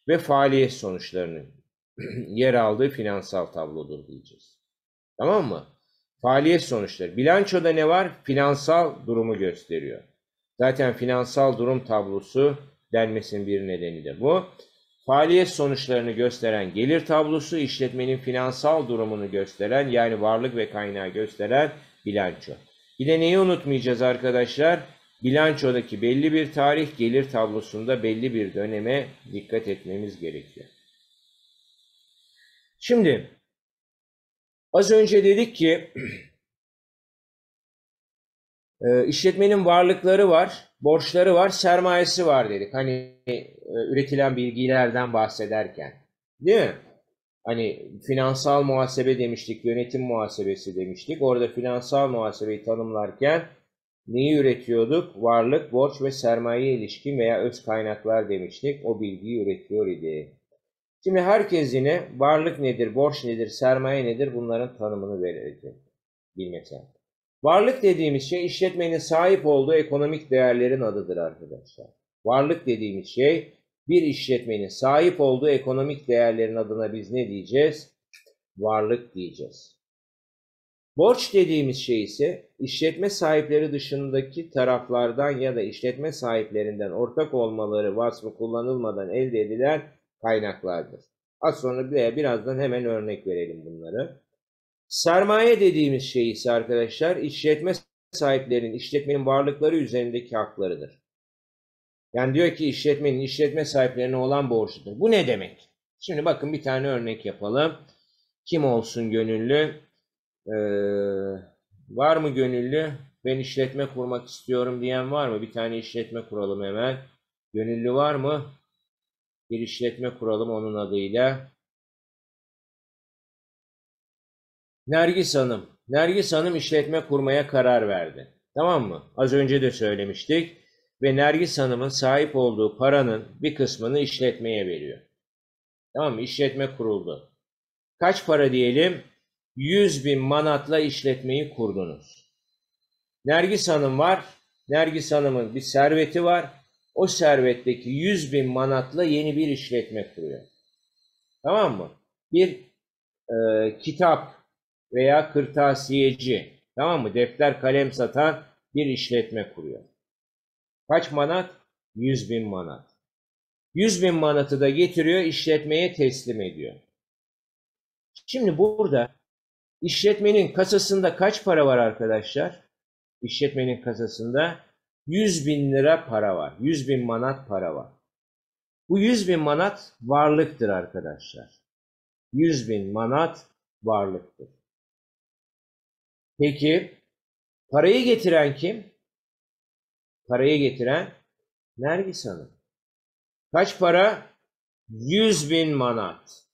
ve faaliyet sonuçlarının yer aldığı finansal tablodur diyeceğiz. Tamam mı? Faaliyet sonuçları. Bilançoda ne var? Finansal durumu gösteriyor. Zaten finansal durum tablosu denmesinin bir nedeni de bu. Faaliyet sonuçlarını gösteren gelir tablosu, işletmenin finansal durumunu gösteren yani varlık ve kaynağı gösteren bilanço. Bir de neyi unutmayacağız arkadaşlar? Bilançodaki belli bir tarih, gelir tablosunda belli bir döneme dikkat etmemiz gerekiyor. Şimdi az önce dedik ki e, işletmenin varlıkları var, borçları var, sermayesi var dedik. Hani e, üretilen bilgilerden bahsederken. Değil mi? Hani finansal muhasebe demiştik, yönetim muhasebesi demiştik. Orada finansal muhasebeyi tanımlarken neyi üretiyorduk? Varlık, borç ve sermaye ilişkin veya öz kaynaklar demiştik. O bilgiyi üretiyor idi. Şimdi herkes yine varlık nedir, borç nedir, sermaye nedir bunların tanımını verecek bilmesi. Varlık dediğimiz şey işletmenin sahip olduğu ekonomik değerlerin adıdır arkadaşlar. Varlık dediğimiz şey bir işletmenin sahip olduğu ekonomik değerlerin adına biz ne diyeceğiz? Varlık diyeceğiz. Borç dediğimiz şey ise işletme sahipleri dışındaki taraflardan ya da işletme sahiplerinden ortak olmaları vasfı kullanılmadan elde edilen kaynaklardır. Az sonra birazdan hemen örnek verelim bunları. Sermaye dediğimiz şey ise arkadaşlar işletme sahiplerinin işletmenin varlıkları üzerindeki haklarıdır. Yani diyor ki işletmenin işletme sahiplerine olan borcudur. Bu ne demek? Şimdi bakın bir tane örnek yapalım. Kim olsun gönüllü? Ee, var mı gönüllü? Ben işletme kurmak istiyorum diyen var mı? Bir tane işletme kuralım hemen. Gönüllü var mı? Bir işletme kuralım onun adıyla. Nergis Hanım. Nergis Hanım işletme kurmaya karar verdi. Tamam mı? Az önce de söylemiştik. Ve Nergis Hanım'ın sahip olduğu paranın bir kısmını işletmeye veriyor. Tamam mı? İşletme kuruldu. Kaç para diyelim? 100 bin manatla işletmeyi kurdunuz. Nergis Hanım var. Nergis Hanım'ın bir serveti var. O servetteki 100 bin manatla yeni bir işletme kuruyor. Tamam mı? Bir e, kitap veya kırtasiyeci, tamam mı? Defter kalem satan bir işletme kuruyor. Kaç manat? 100 bin manat. 100 bin manatı da getiriyor, işletmeye teslim ediyor. Şimdi burada işletmenin kasasında kaç para var arkadaşlar? İşletmenin kasasında 100 bin lira para var. 100 bin manat para var. Bu 100 bin manat varlıktır arkadaşlar. 100 bin manat varlıktır. Peki parayı getiren kim? Parayı getiren Nergis Hanım. Kaç para? 100 bin manat.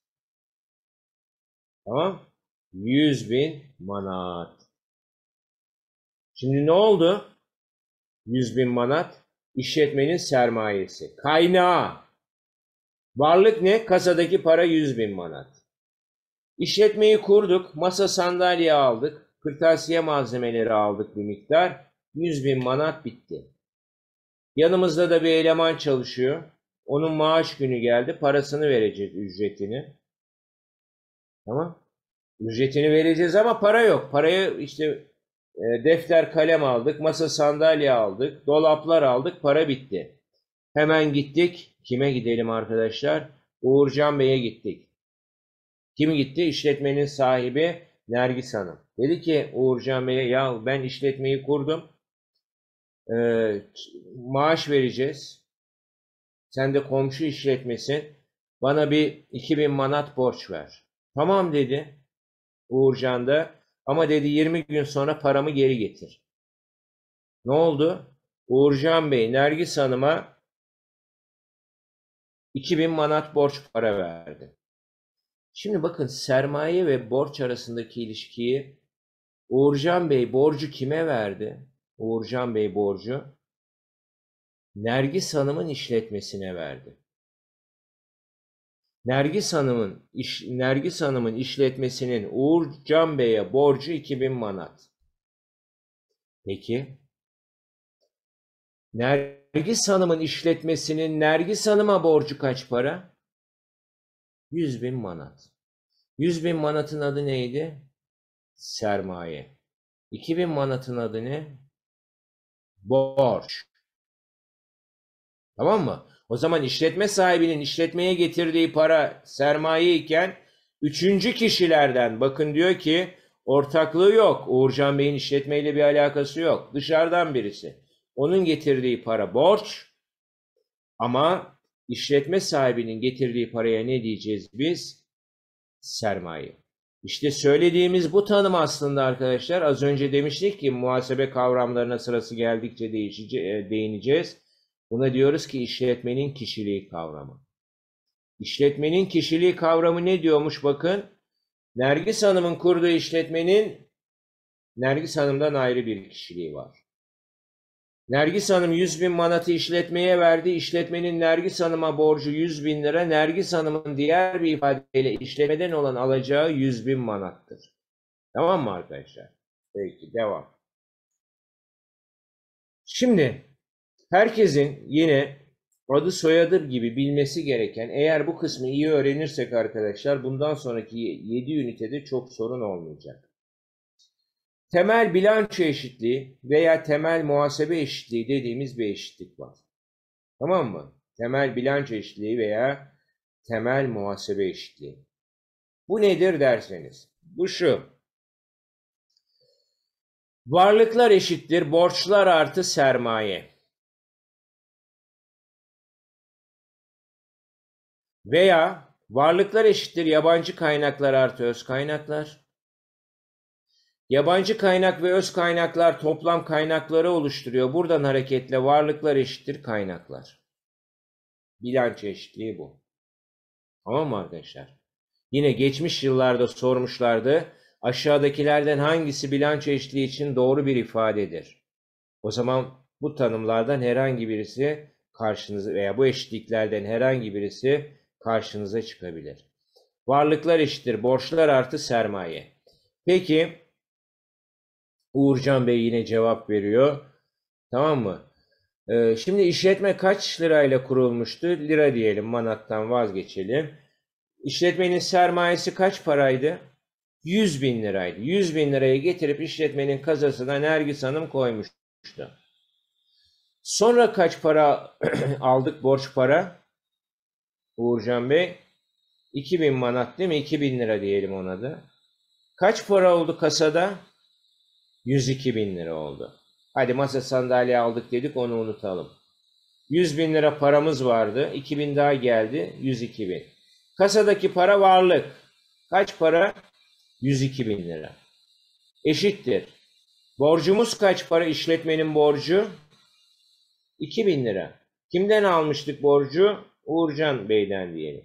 Tamam. 100 bin manat. Şimdi ne oldu? 100 bin manat işletmenin sermayesi. Kaynağı. Varlık ne? Kasadaki para 100 bin manat. İşletmeyi kurduk. Masa sandalye aldık. Kırtasiye malzemeleri aldık bir miktar. 100 bin manat bitti. Yanımızda da bir eleman çalışıyor. Onun maaş günü geldi. Parasını vereceğiz ücretini. Tamam. Ücretini vereceğiz ama para yok. Parayı işte e, defter kalem aldık. Masa sandalye aldık. Dolaplar aldık. Para bitti. Hemen gittik. Kime gidelim arkadaşlar? Uğurcan Bey'e gittik. Kim gitti? İşletmenin sahibi Nergis Hanım. Dedi ki Uğurcan Bey'e ya ben işletmeyi kurdum. Ee, maaş vereceğiz. Sen de komşu işletmesin. Bana bir 2000 manat borç ver. Tamam dedi Uğurcan da. Ama dedi 20 gün sonra paramı geri getir. Ne oldu? Uğurcan Bey Nergis Hanım'a 2000 manat borç para verdi. Şimdi bakın sermaye ve borç arasındaki ilişkiyi Uğurcan Bey borcu kime verdi? Uğurcan Bey borcu Nergis Hanım'ın işletmesine verdi. Nergis Hanım'ın iş, Nergis Hanım'ın işletmesinin Uğurcan Bey'e borcu 2000 manat. Peki Nergis Hanım'ın işletmesinin Nergis Hanım'a borcu kaç para? 100 bin manat. 100 bin manatın adı neydi? Sermaye. 2000 manatın adı ne? Borç. Tamam mı? O zaman işletme sahibinin işletmeye getirdiği para sermaye iken üçüncü kişilerden bakın diyor ki ortaklığı yok. Uğurcan Bey'in işletmeyle bir alakası yok. Dışarıdan birisi. Onun getirdiği para borç ama işletme sahibinin getirdiği paraya ne diyeceğiz biz? Sermaye. İşte söylediğimiz bu tanım aslında arkadaşlar az önce demiştik ki muhasebe kavramlarına sırası geldikçe değişice, e, değineceğiz. Buna diyoruz ki işletmenin kişiliği kavramı. İşletmenin kişiliği kavramı ne diyormuş bakın. Nergis Hanım'ın kurduğu işletmenin Nergis Hanım'dan ayrı bir kişiliği var. Nergis Hanım 100 bin manatı işletmeye verdi. İşletmenin Nergis Hanım'a borcu 100 bin lira. Nergis Hanım'ın diğer bir ifadeyle işletmeden olan alacağı 100 bin manattır. Tamam mı arkadaşlar? Peki devam. Şimdi herkesin yine adı soyadı gibi bilmesi gereken eğer bu kısmı iyi öğrenirsek arkadaşlar bundan sonraki 7 ünitede çok sorun olmayacak. Temel bilanço eşitliği veya temel muhasebe eşitliği dediğimiz bir eşitlik var. Tamam mı? Temel bilanço eşitliği veya temel muhasebe eşitliği. Bu nedir derseniz? Bu şu. Varlıklar eşittir borçlar artı sermaye. Veya varlıklar eşittir yabancı kaynaklar artı öz kaynaklar. Yabancı kaynak ve öz kaynaklar toplam kaynakları oluşturuyor. Buradan hareketle varlıklar eşittir kaynaklar. Bilanço eşitliği bu. Tamam mı arkadaşlar? Yine geçmiş yıllarda sormuşlardı. Aşağıdakilerden hangisi bilanço eşitliği için doğru bir ifadedir? O zaman bu tanımlardan herhangi birisi karşınıza veya bu eşitliklerden herhangi birisi karşınıza çıkabilir. Varlıklar eşittir borçlar artı sermaye. Peki Uğurcan Bey yine cevap veriyor. Tamam mı? Ee, şimdi işletme kaç lirayla kurulmuştu? Lira diyelim, manattan vazgeçelim. İşletmenin sermayesi kaç paraydı? 100 bin liraydı. 100 bin lirayı getirip işletmenin kasasına Nergis Hanım koymuştu. Sonra kaç para aldık borç para? Uğurcan Bey. 2000 manat değil mi? 2000 lira diyelim ona da. Kaç para oldu kasada? 102 bin lira oldu. Hadi masa sandalye aldık dedik onu unutalım. 100 bin lira paramız vardı. 2 bin daha geldi. 102 bin. Kasadaki para varlık. Kaç para? 102 bin lira. Eşittir. Borcumuz kaç para işletmenin borcu? 2 bin lira. Kimden almıştık borcu? Uğurcan Bey'den diyelim.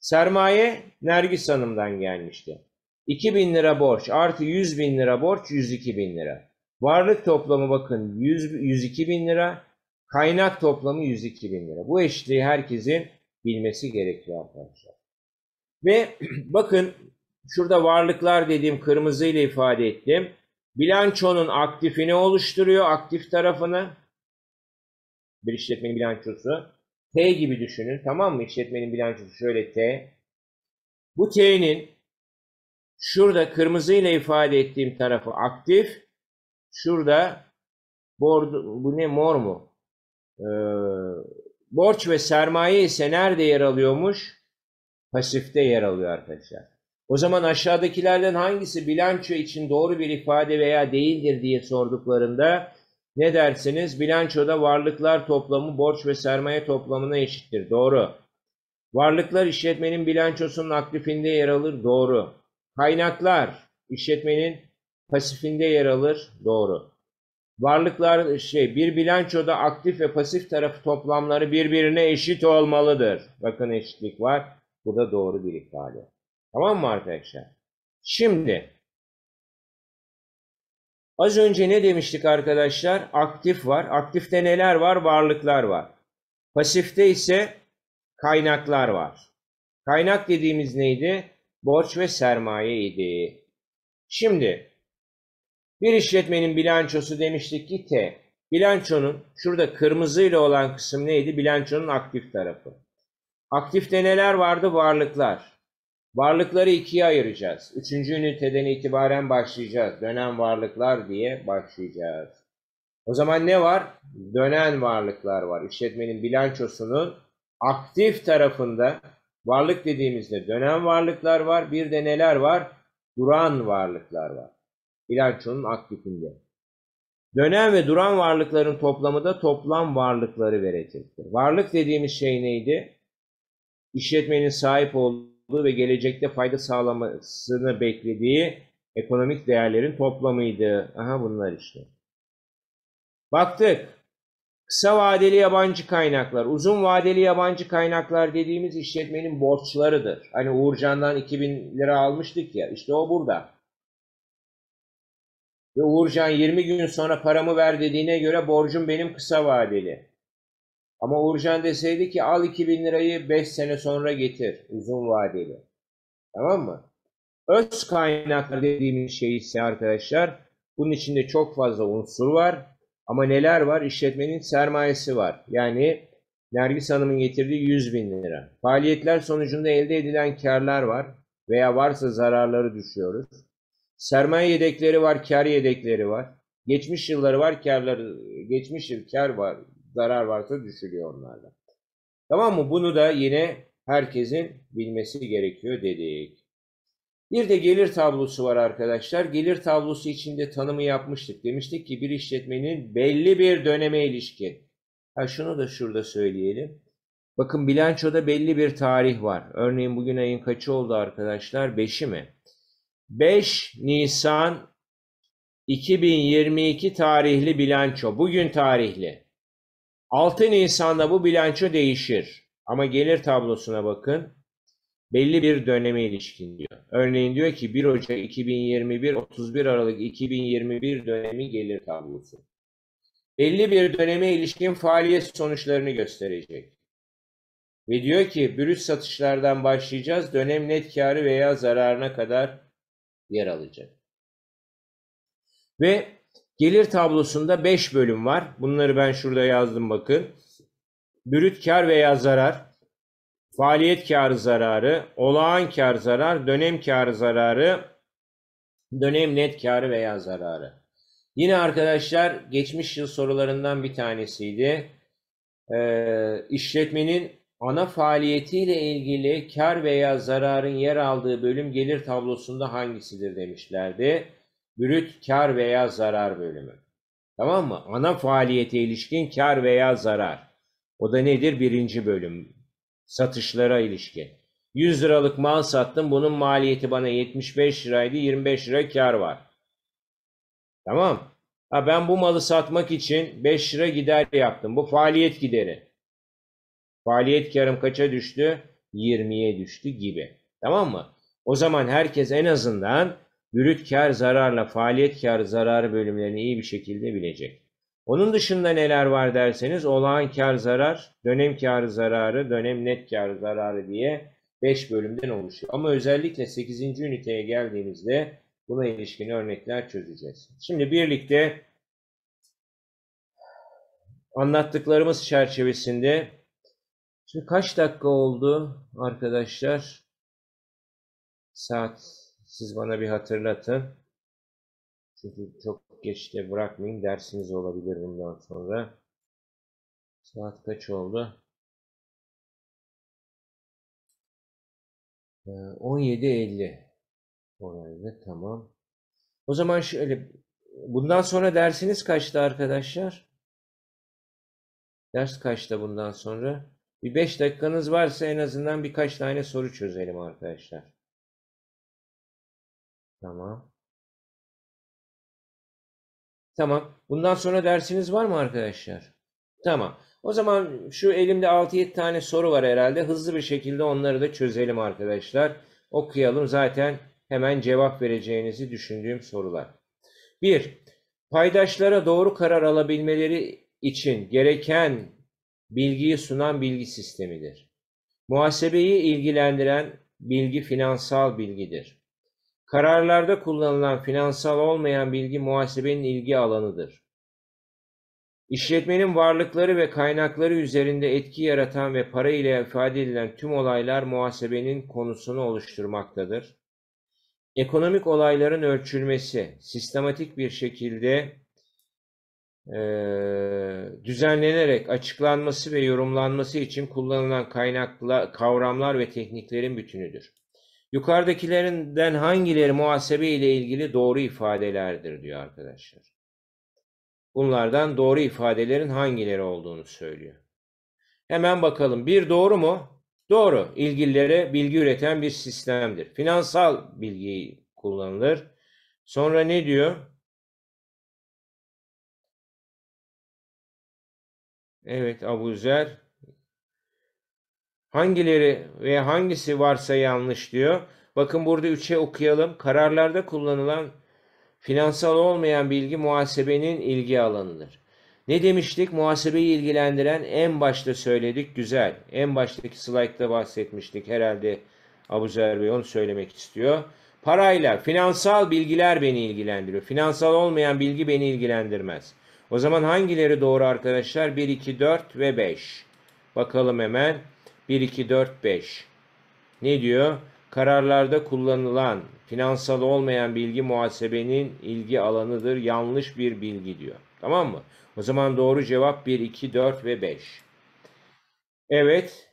Sermaye Nergis Hanım'dan gelmişti. 2 bin lira borç artı 100 bin lira borç 102 bin lira. Varlık toplamı bakın 100, 102 bin lira. Kaynak toplamı 102 bin lira. Bu eşitliği herkesin bilmesi gerekiyor arkadaşlar. Ve bakın şurada varlıklar dediğim kırmızıyla ifade ettim. bilançonun aktifini oluşturuyor, aktif tarafını. Bir işletmenin bilançosu. T gibi düşünün tamam mı? İşletmenin bilançosu şöyle T. Bu T'nin şurada kırmızıyla ifade ettiğim tarafı aktif. Şurada bordo, bu ne mor mu? Ee, borç ve sermaye ise nerede yer alıyormuş? Pasifte yer alıyor arkadaşlar. O zaman aşağıdakilerden hangisi bilanço için doğru bir ifade veya değildir diye sorduklarında ne dersiniz? Bilançoda varlıklar toplamı borç ve sermaye toplamına eşittir. Doğru. Varlıklar işletmenin bilançosunun aktifinde yer alır. Doğru. Kaynaklar işletmenin pasifinde yer alır. Doğru. Varlıklar şey bir bilançoda aktif ve pasif tarafı toplamları birbirine eşit olmalıdır. Bakın eşitlik var. Bu da doğru bir ifade. Tamam mı arkadaşlar? Şimdi az önce ne demiştik arkadaşlar? Aktif var. Aktifte neler var? Varlıklar var. Pasifte ise kaynaklar var. Kaynak dediğimiz neydi? Borç ve sermaye idi. Şimdi bir işletmenin bilançosu demiştik ki T. Bilançonun şurada kırmızıyla olan kısım neydi? Bilançonun aktif tarafı. Aktifte neler vardı? Varlıklar. Varlıkları ikiye ayıracağız. Üçüncü üniteden itibaren başlayacağız. Dönen varlıklar diye başlayacağız. O zaman ne var? Dönen varlıklar var. İşletmenin bilançosunun aktif tarafında varlık dediğimizde dönen varlıklar var. Bir de neler var? Duran varlıklar var. Bilançonun aktifinde. Dönen ve duran varlıkların toplamı da toplam varlıkları verecektir. Varlık dediğimiz şey neydi? İşletmenin sahip olduğu ve gelecekte fayda sağlamasını beklediği ekonomik değerlerin toplamıydı. Aha bunlar işte. Baktık. Kısa vadeli yabancı kaynaklar, uzun vadeli yabancı kaynaklar dediğimiz işletmenin borçlarıdır. Hani Uğurcan'dan 2000 lira almıştık ya, işte o burada. Ve Uğurcan 20 gün sonra paramı ver dediğine göre borcum benim kısa vadeli. Ama Uğurcan deseydi ki al 2000 lirayı 5 sene sonra getir uzun vadeli. Tamam mı? Öz kaynaklar dediğimiz şey ise arkadaşlar bunun içinde çok fazla unsur var. Ama neler var? İşletmenin sermayesi var. Yani Nergis Hanım'ın getirdiği 100 bin lira. Faaliyetler sonucunda elde edilen karlar var. Veya varsa zararları düşüyoruz. Sermaye yedekleri var, kar yedekleri var. Geçmiş yılları var, karları, geçmiş yıl kar var, zarar varsa düşürüyor onlardan. Tamam mı? Bunu da yine herkesin bilmesi gerekiyor dedik. Bir de gelir tablosu var arkadaşlar. Gelir tablosu içinde tanımı yapmıştık. Demiştik ki bir işletmenin belli bir döneme ilişkin. Ha şunu da şurada söyleyelim. Bakın bilançoda belli bir tarih var. Örneğin bugün ayın kaçı oldu arkadaşlar? 5'i mi? 5 Nisan 2022 tarihli bilanço. Bugün tarihli. 6 Nisan'da bu bilanço değişir. Ama gelir tablosuna bakın. Belli bir döneme ilişkin diyor. Örneğin diyor ki 1 Ocak 2021 31 Aralık 2021 dönemi gelir tablosu. Belli bir döneme ilişkin faaliyet sonuçlarını gösterecek. Ve diyor ki brüt satışlardan başlayacağız. Dönem net karı veya zararına kadar yer alacak. Ve gelir tablosunda 5 bölüm var. Bunları ben şurada yazdım bakın. Brüt kar veya zarar, faaliyet karı zararı, olağan kar zarar, dönem karı zararı, dönem net karı veya zararı. Yine arkadaşlar geçmiş yıl sorularından bir tanesiydi. Ee, işletmenin ana faaliyetiyle ilgili kar veya zararın yer aldığı bölüm gelir tablosunda hangisidir demişlerdi. Brüt kar veya zarar bölümü. Tamam mı? Ana faaliyete ilişkin kar veya zarar. O da nedir? Birinci bölüm. Satışlara ilişkin. 100 liralık mal sattım. Bunun maliyeti bana 75 liraydı. 25 lira kar var. Tamam. Ha ben bu malı satmak için 5 lira gider yaptım. Bu faaliyet gideri. Faaliyet karım kaça düştü? 20'ye düştü gibi. Tamam mı? O zaman herkes en azından brüt kar zararla faaliyet kar zararı bölümlerini iyi bir şekilde bilecek. Onun dışında neler var derseniz olağan kar zarar, dönem kar zararı, dönem net kar zararı diye 5 bölümden oluşuyor. Ama özellikle 8. üniteye geldiğimizde Buna ilişkin örnekler çözeceğiz. Şimdi birlikte anlattıklarımız çerçevesinde şimdi kaç dakika oldu arkadaşlar? Saat siz bana bir hatırlatın. Çünkü çok geç de bırakmayın. Dersiniz olabilir bundan sonra. Saat kaç oldu? Ee, 17.50 oraydı. Tamam. O zaman şöyle bundan sonra dersiniz kaçta arkadaşlar? Ders kaçta bundan sonra? Bir 5 dakikanız varsa en azından birkaç tane soru çözelim arkadaşlar. Tamam. Tamam. Bundan sonra dersiniz var mı arkadaşlar? Tamam. O zaman şu elimde 6-7 tane soru var herhalde. Hızlı bir şekilde onları da çözelim arkadaşlar. Okuyalım. Zaten hemen cevap vereceğinizi düşündüğüm sorular. 1. Paydaşlara doğru karar alabilmeleri için gereken bilgiyi sunan bilgi sistemidir. Muhasebeyi ilgilendiren bilgi finansal bilgidir. Kararlarda kullanılan finansal olmayan bilgi muhasebenin ilgi alanıdır. İşletmenin varlıkları ve kaynakları üzerinde etki yaratan ve para ile ifade edilen tüm olaylar muhasebenin konusunu oluşturmaktadır. Ekonomik olayların ölçülmesi, sistematik bir şekilde eee, düzenlenerek açıklanması ve yorumlanması için kullanılan kaynakla, kavramlar ve tekniklerin bütünüdür. Yukarıdakilerinden hangileri muhasebe ile ilgili doğru ifadelerdir diyor arkadaşlar. Bunlardan doğru ifadelerin hangileri olduğunu söylüyor. Hemen bakalım. Bir doğru mu? Doğru. İlgililere bilgi üreten bir sistemdir. Finansal bilgi kullanılır. Sonra ne diyor? Evet Abuzer. Hangileri ve hangisi varsa yanlış diyor. Bakın burada 3'e okuyalım. Kararlarda kullanılan finansal olmayan bilgi muhasebenin ilgi alanıdır. Ne demiştik? Muhasebeyi ilgilendiren en başta söyledik. Güzel. En baştaki slaytta bahsetmiştik. Herhalde Abuzer Bey onu söylemek istiyor. Parayla finansal bilgiler beni ilgilendiriyor. Finansal olmayan bilgi beni ilgilendirmez. O zaman hangileri doğru arkadaşlar? 1, 2, 4 ve 5. Bakalım hemen. 1, 2, 4, 5. Ne diyor? Kararlarda kullanılan finansal olmayan bilgi muhasebenin ilgi alanıdır. Yanlış bir bilgi diyor. Tamam mı? O zaman doğru cevap 1, 2, 4 ve 5. Evet.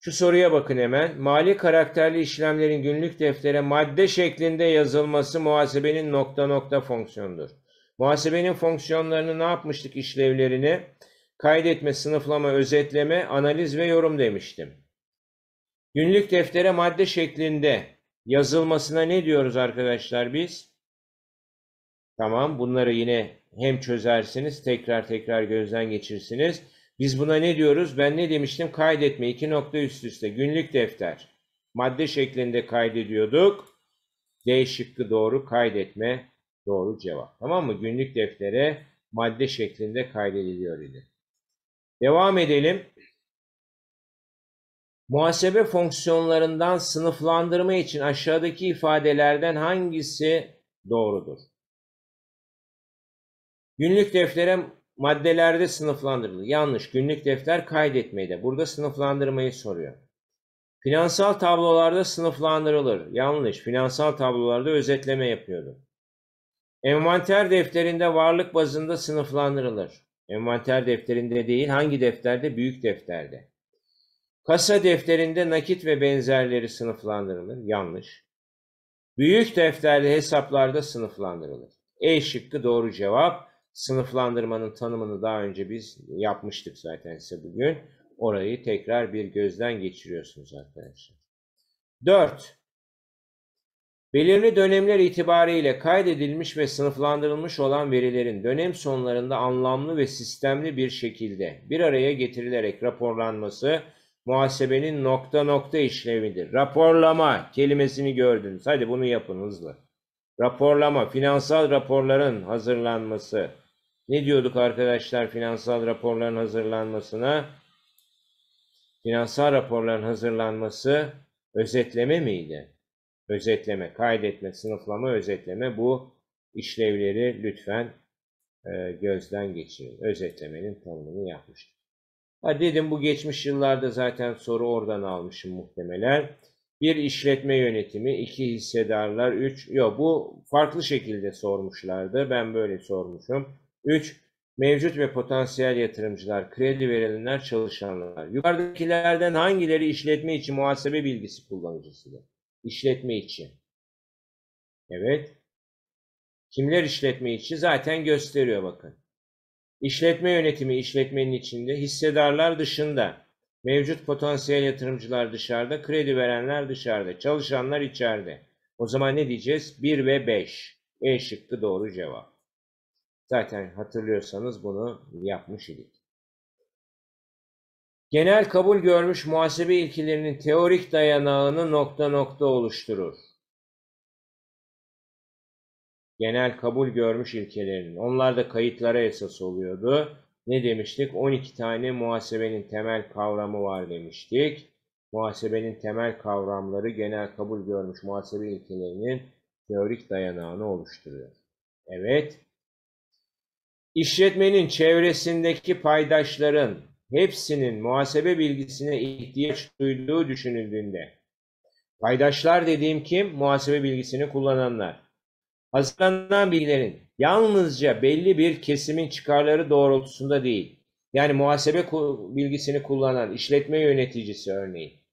Şu soruya bakın hemen. Mali karakterli işlemlerin günlük deftere madde şeklinde yazılması muhasebenin nokta nokta fonksiyonudur. Muhasebenin fonksiyonlarını ne yapmıştık işlevlerini? Kaydetme, sınıflama, özetleme, analiz ve yorum demiştim. Günlük deftere madde şeklinde yazılmasına ne diyoruz arkadaşlar biz? Tamam bunları yine hem çözersiniz tekrar tekrar gözden geçirsiniz. Biz buna ne diyoruz? Ben ne demiştim? Kaydetme iki nokta üst üste günlük defter. Madde şeklinde kaydediyorduk. D şıkkı doğru kaydetme doğru cevap. Tamam mı? Günlük deftere madde şeklinde kaydediliyor idi. Devam edelim. Muhasebe fonksiyonlarından sınıflandırma için aşağıdaki ifadelerden hangisi doğrudur? Günlük deftere maddelerde sınıflandırılır. Yanlış. Günlük defter kaydetmeyde. Burada sınıflandırmayı soruyor. Finansal tablolarda sınıflandırılır. Yanlış. Finansal tablolarda özetleme yapıyordu. Envanter defterinde varlık bazında sınıflandırılır. Envanter defterinde değil, hangi defterde? Büyük defterde. Kasa defterinde nakit ve benzerleri sınıflandırılır. Yanlış. Büyük defterde hesaplarda sınıflandırılır. E şıkkı doğru cevap. Sınıflandırmanın tanımını daha önce biz yapmıştık zaten size bugün. Orayı tekrar bir gözden geçiriyorsunuz arkadaşlar. 4. Belirli dönemler itibariyle kaydedilmiş ve sınıflandırılmış olan verilerin dönem sonlarında anlamlı ve sistemli bir şekilde bir araya getirilerek raporlanması muhasebenin nokta nokta işlemidir. Raporlama kelimesini gördünüz. Hadi bunu yapın hızlı. Raporlama, finansal raporların hazırlanması. Ne diyorduk arkadaşlar finansal raporların hazırlanmasına? Finansal raporların hazırlanması özetleme miydi? Özetleme, kaydetme, sınıflama, özetleme bu işlevleri lütfen e, gözden geçirin. Özetlemenin tanımını yapmıştık. Ha dedim bu geçmiş yıllarda zaten soru oradan almışım muhtemelen. Bir işletme yönetimi, iki hissedarlar, üç, yok bu farklı şekilde sormuşlardı. Ben böyle sormuşum. Üç, mevcut ve potansiyel yatırımcılar, kredi verilenler, çalışanlar. Yukarıdakilerden hangileri işletme için muhasebe bilgisi kullanıcısıdır? İşletme için. Evet. Kimler işletme içi? Zaten gösteriyor bakın. İşletme yönetimi işletmenin içinde, hissedarlar dışında, mevcut potansiyel yatırımcılar dışarıda, kredi verenler dışarıda, çalışanlar içeride. O zaman ne diyeceğiz? 1 ve 5. E şıkkı doğru cevap. Zaten hatırlıyorsanız bunu yapmış idik. Genel kabul görmüş muhasebe ilkelerinin teorik dayanağını nokta nokta oluşturur. Genel kabul görmüş ilkelerinin. Onlar da kayıtlara esas oluyordu. Ne demiştik? 12 tane muhasebenin temel kavramı var demiştik. Muhasebenin temel kavramları genel kabul görmüş muhasebe ilkelerinin teorik dayanağını oluşturuyor. Evet. İşletmenin çevresindeki paydaşların hepsinin muhasebe bilgisine ihtiyaç duyduğu düşünüldüğünde paydaşlar dediğim kim? Muhasebe bilgisini kullananlar. Hazırlanan bilgilerin yalnızca belli bir kesimin çıkarları doğrultusunda değil. Yani muhasebe bilgisini kullanan işletme yöneticisi örneğin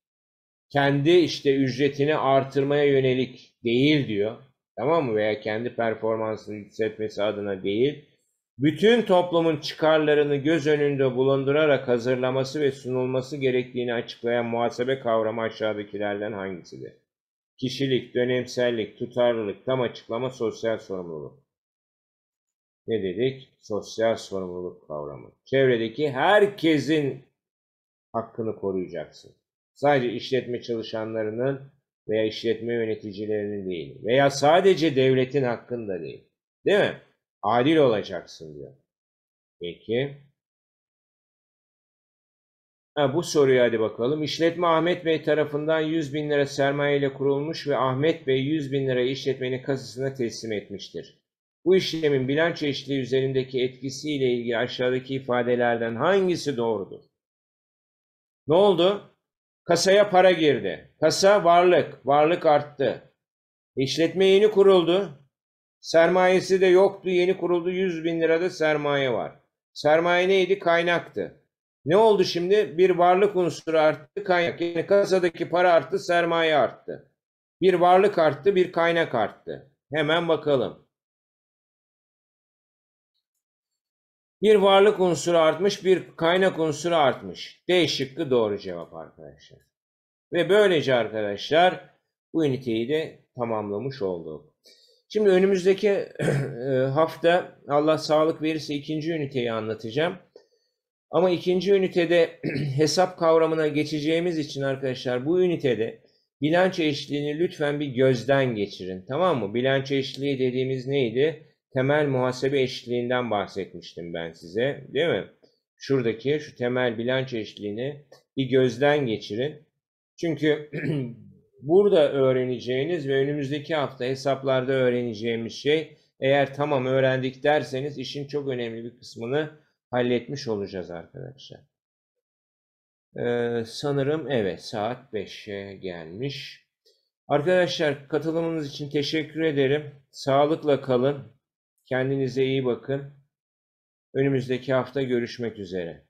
kendi işte ücretini artırmaya yönelik değil diyor. Tamam mı? Veya kendi performansını yükseltmesi adına değil. Bütün toplumun çıkarlarını göz önünde bulundurarak hazırlaması ve sunulması gerektiğini açıklayan muhasebe kavramı aşağıdakilerden hangisidir? Kişilik, dönemsellik, tutarlılık, tam açıklama, sosyal sorumluluk. Ne dedik? Sosyal sorumluluk kavramı. Çevredeki herkesin hakkını koruyacaksın. Sadece işletme çalışanlarının veya işletme yöneticilerinin değil. Veya sadece devletin hakkında değil. Değil mi? Adil olacaksın diyor. Peki. Ha, bu soruya hadi bakalım. İşletme Ahmet Bey tarafından 100 bin lira sermaye ile kurulmuş ve Ahmet Bey 100 bin lira işletmenin kasasına teslim etmiştir. Bu işlemin bilanço eşitliği üzerindeki etkisiyle ilgili aşağıdaki ifadelerden hangisi doğrudur? Ne oldu? Kasaya para girdi. Kasa varlık. Varlık arttı. İşletme yeni kuruldu. Sermayesi de yoktu. Yeni kuruldu. 100 bin lirada sermaye var. Sermaye neydi? Kaynaktı. Ne oldu şimdi? Bir varlık unsuru arttı, kaynak. Yani kasadaki para arttı, sermaye arttı. Bir varlık arttı, bir kaynak arttı. Hemen bakalım. Bir varlık unsuru artmış, bir kaynak unsuru artmış. D şıkkı doğru cevap arkadaşlar. Ve böylece arkadaşlar bu üniteyi de tamamlamış olduk. Şimdi önümüzdeki e, hafta Allah sağlık verirse ikinci üniteyi anlatacağım. Ama ikinci ünitede hesap kavramına geçeceğimiz için arkadaşlar bu ünitede bilanço eşitliğini lütfen bir gözden geçirin. Tamam mı? Bilanço eşitliği dediğimiz neydi? Temel muhasebe eşitliğinden bahsetmiştim ben size. Değil mi? Şuradaki şu temel bilanço eşitliğini bir gözden geçirin. Çünkü burada öğreneceğiniz ve önümüzdeki hafta hesaplarda öğreneceğimiz şey eğer tamam öğrendik derseniz işin çok önemli bir kısmını halletmiş olacağız arkadaşlar. Ee, sanırım evet saat 5'e gelmiş. Arkadaşlar katılımınız için teşekkür ederim. Sağlıkla kalın. Kendinize iyi bakın. Önümüzdeki hafta görüşmek üzere.